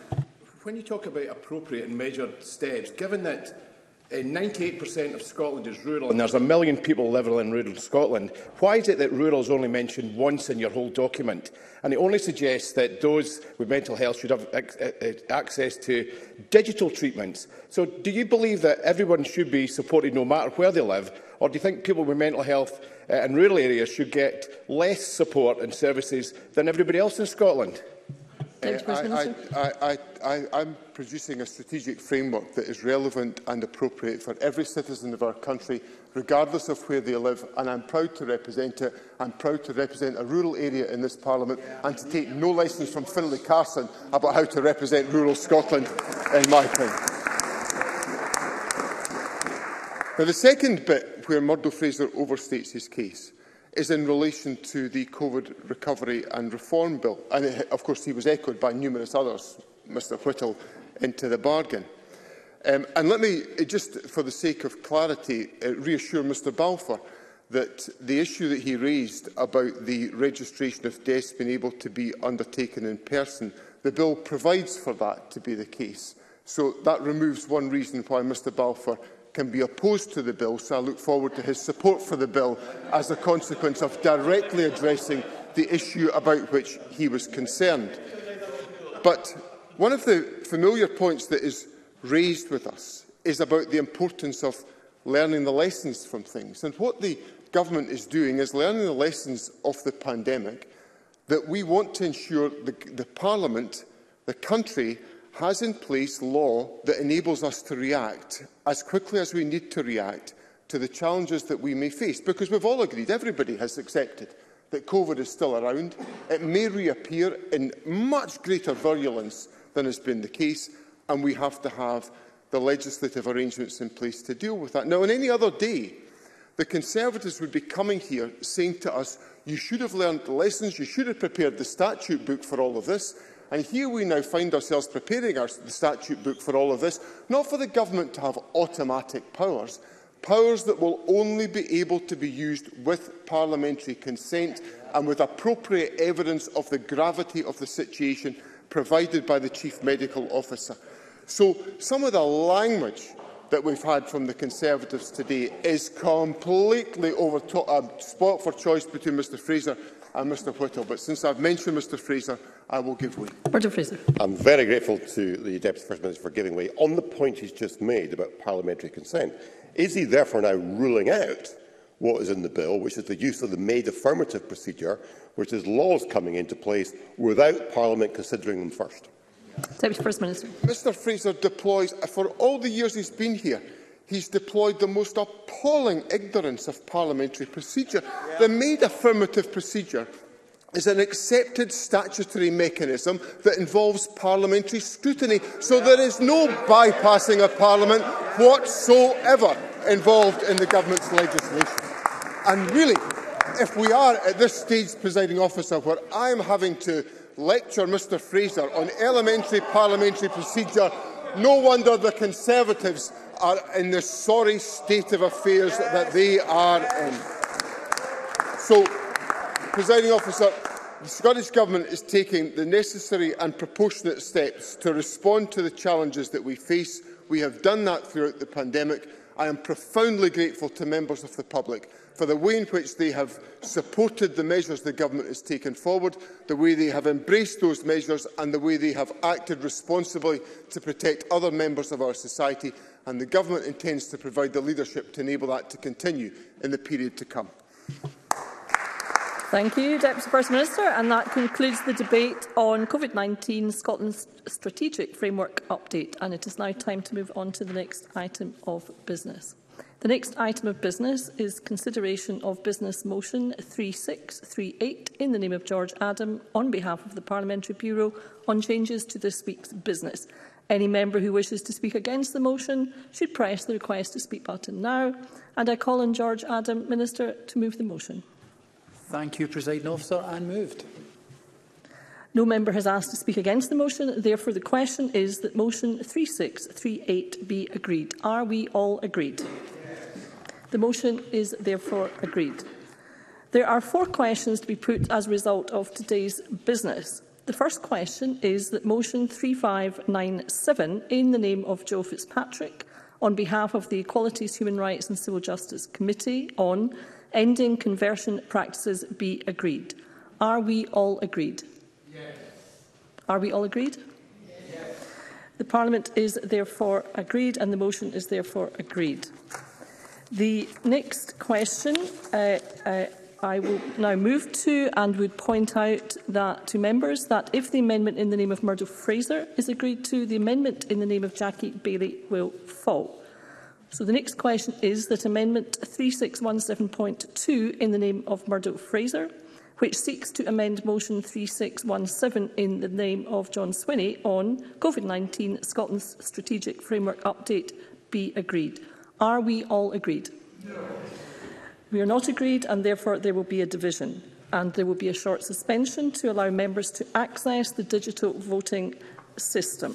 when you talk about appropriate and measured steps, given that 98% uh, of Scotland is rural and there's a million people living in rural Scotland, why is it that rural is only mentioned once in your whole document? And it only suggests that those with mental health should have uh, uh, access to digital treatments. So do you believe that everyone should be supported no matter where they live, or do you think people with mental health in rural areas should get less support and services than everybody else in Scotland? I'm I, I, I, producing a strategic framework that is relevant and appropriate for every citizen of our country, regardless of where they live, and I'm proud to represent it. I'm proud to represent a rural area in this Parliament and to take no license from Finlay Carson about how to represent rural Scotland in my opinion. Now, the second bit where Murdo Fraser overstates his case is in relation to the COVID Recovery and Reform Bill. And it, eh, of course, he was echoed by numerous others, Mr Whittle, into the bargain. Um, and let me, eh, just for the sake of clarity, uh, reassure Mr Balfour that the issue that he raised about the registration of deaths being able to be undertaken in person, the bill provides for that to be the case. So that removes one reason why Mr Balfour can be opposed to the bill, so I look forward to his support for the bill as a consequence of directly addressing the issue about which he was concerned. But one of the familiar points that is raised with us is about the importance of learning the lessons from things. And what the government is doing is learning the lessons of the pandemic that we want to ensure the, the Parliament, the country, has in place law that enables us to react as quickly as we need to react to the challenges that we may face. Because we've all agreed, everybody has accepted that COVID is still around. It may reappear in much greater virulence than has been the case, and we have to have the legislative arrangements in place to deal with that. Now, on any other day, the Conservatives would be coming here saying to us, you should have learned lessons, you should have prepared the statute book for all of this, And here we now find ourselves preparing our statute book for all of this, not for the government to have automatic powers, powers that will only be able to be used with parliamentary consent and with appropriate evidence of the gravity of the situation provided by the Chief Medical Officer. So some of the language that we've had from the Conservatives today is completely over a uh, spot for choice between Mr Fraser and Mr Whittle. But since I've mentioned Mr Fraser, I will give way. Brendan Fraser. I'm very grateful to the Deputy First Minister for giving way. On the point he's just made about parliamentary consent, is he therefore now ruling out what is in the bill, which is the use of the made affirmative procedure, which is laws coming into place without Parliament considering them first? Deputy First Minister. Mr Fraser deploys, for all the years he's been here, he's deployed the most appalling ignorance of parliamentary procedure. Yeah. The made affirmative procedure is an accepted statutory mechanism that involves parliamentary scrutiny, so there is no bypassing of Parliament whatsoever involved in the government's legislation. And really, if we are at this stage, presiding officer, where I am having to lecture Mr Fraser on elementary parliamentary procedure, no wonder the Conservatives are in the sorry state of affairs that they are in. So Presiding officer, the Scottish Government is taking the necessary and proportionate steps to respond to the challenges that we face. We have done that throughout the pandemic. I am profoundly grateful to members of the public for the way in which they have supported the measures the Government has taken forward, the way they have embraced those measures and the way they have acted responsibly to protect other members of our society. And the Government intends to provide the leadership to enable that to continue in the period to come. Thank you, Deputy First Minister. And that concludes the debate on COVID-19 Scotland's strategic framework update. And it is now time to move on to the next item of business. The next item of business is consideration of Business Motion 3638 in the name of George Adam on behalf of the Parliamentary Bureau on changes to this week's business. Any member who wishes to speak against the motion should press the request to speak button now. And I call on George Adam, Minister, to move the motion. Thank you, President Officer. And moved. No member has asked to speak against the motion. Therefore, the question is that motion 3638 be agreed. Are we all agreed? Yes. The motion is therefore agreed. There are four questions to be put as a result of today's business. The first question is that motion 3597 in the name of Joe Fitzpatrick on behalf of the Equalities, Human Rights and Civil Justice Committee on ending conversion practices be agreed. Are we all agreed? Yes. Are we all agreed? Yes. The Parliament is therefore agreed and the motion is therefore agreed. The next question uh, uh, I will now move to and would point out that to members that if the amendment in the name of Murdo Fraser is agreed to, the amendment in the name of Jackie Bailey will fall. So the next question is that Amendment 3617.2 in the name of Murdo Fraser, which seeks to amend Motion 3617 in the name of John Swinney on COVID-19 Scotland's Strategic Framework Update be agreed. Are we all agreed? No. We are not agreed and therefore there will be a division and there will be a short suspension to allow members to access the digital voting system.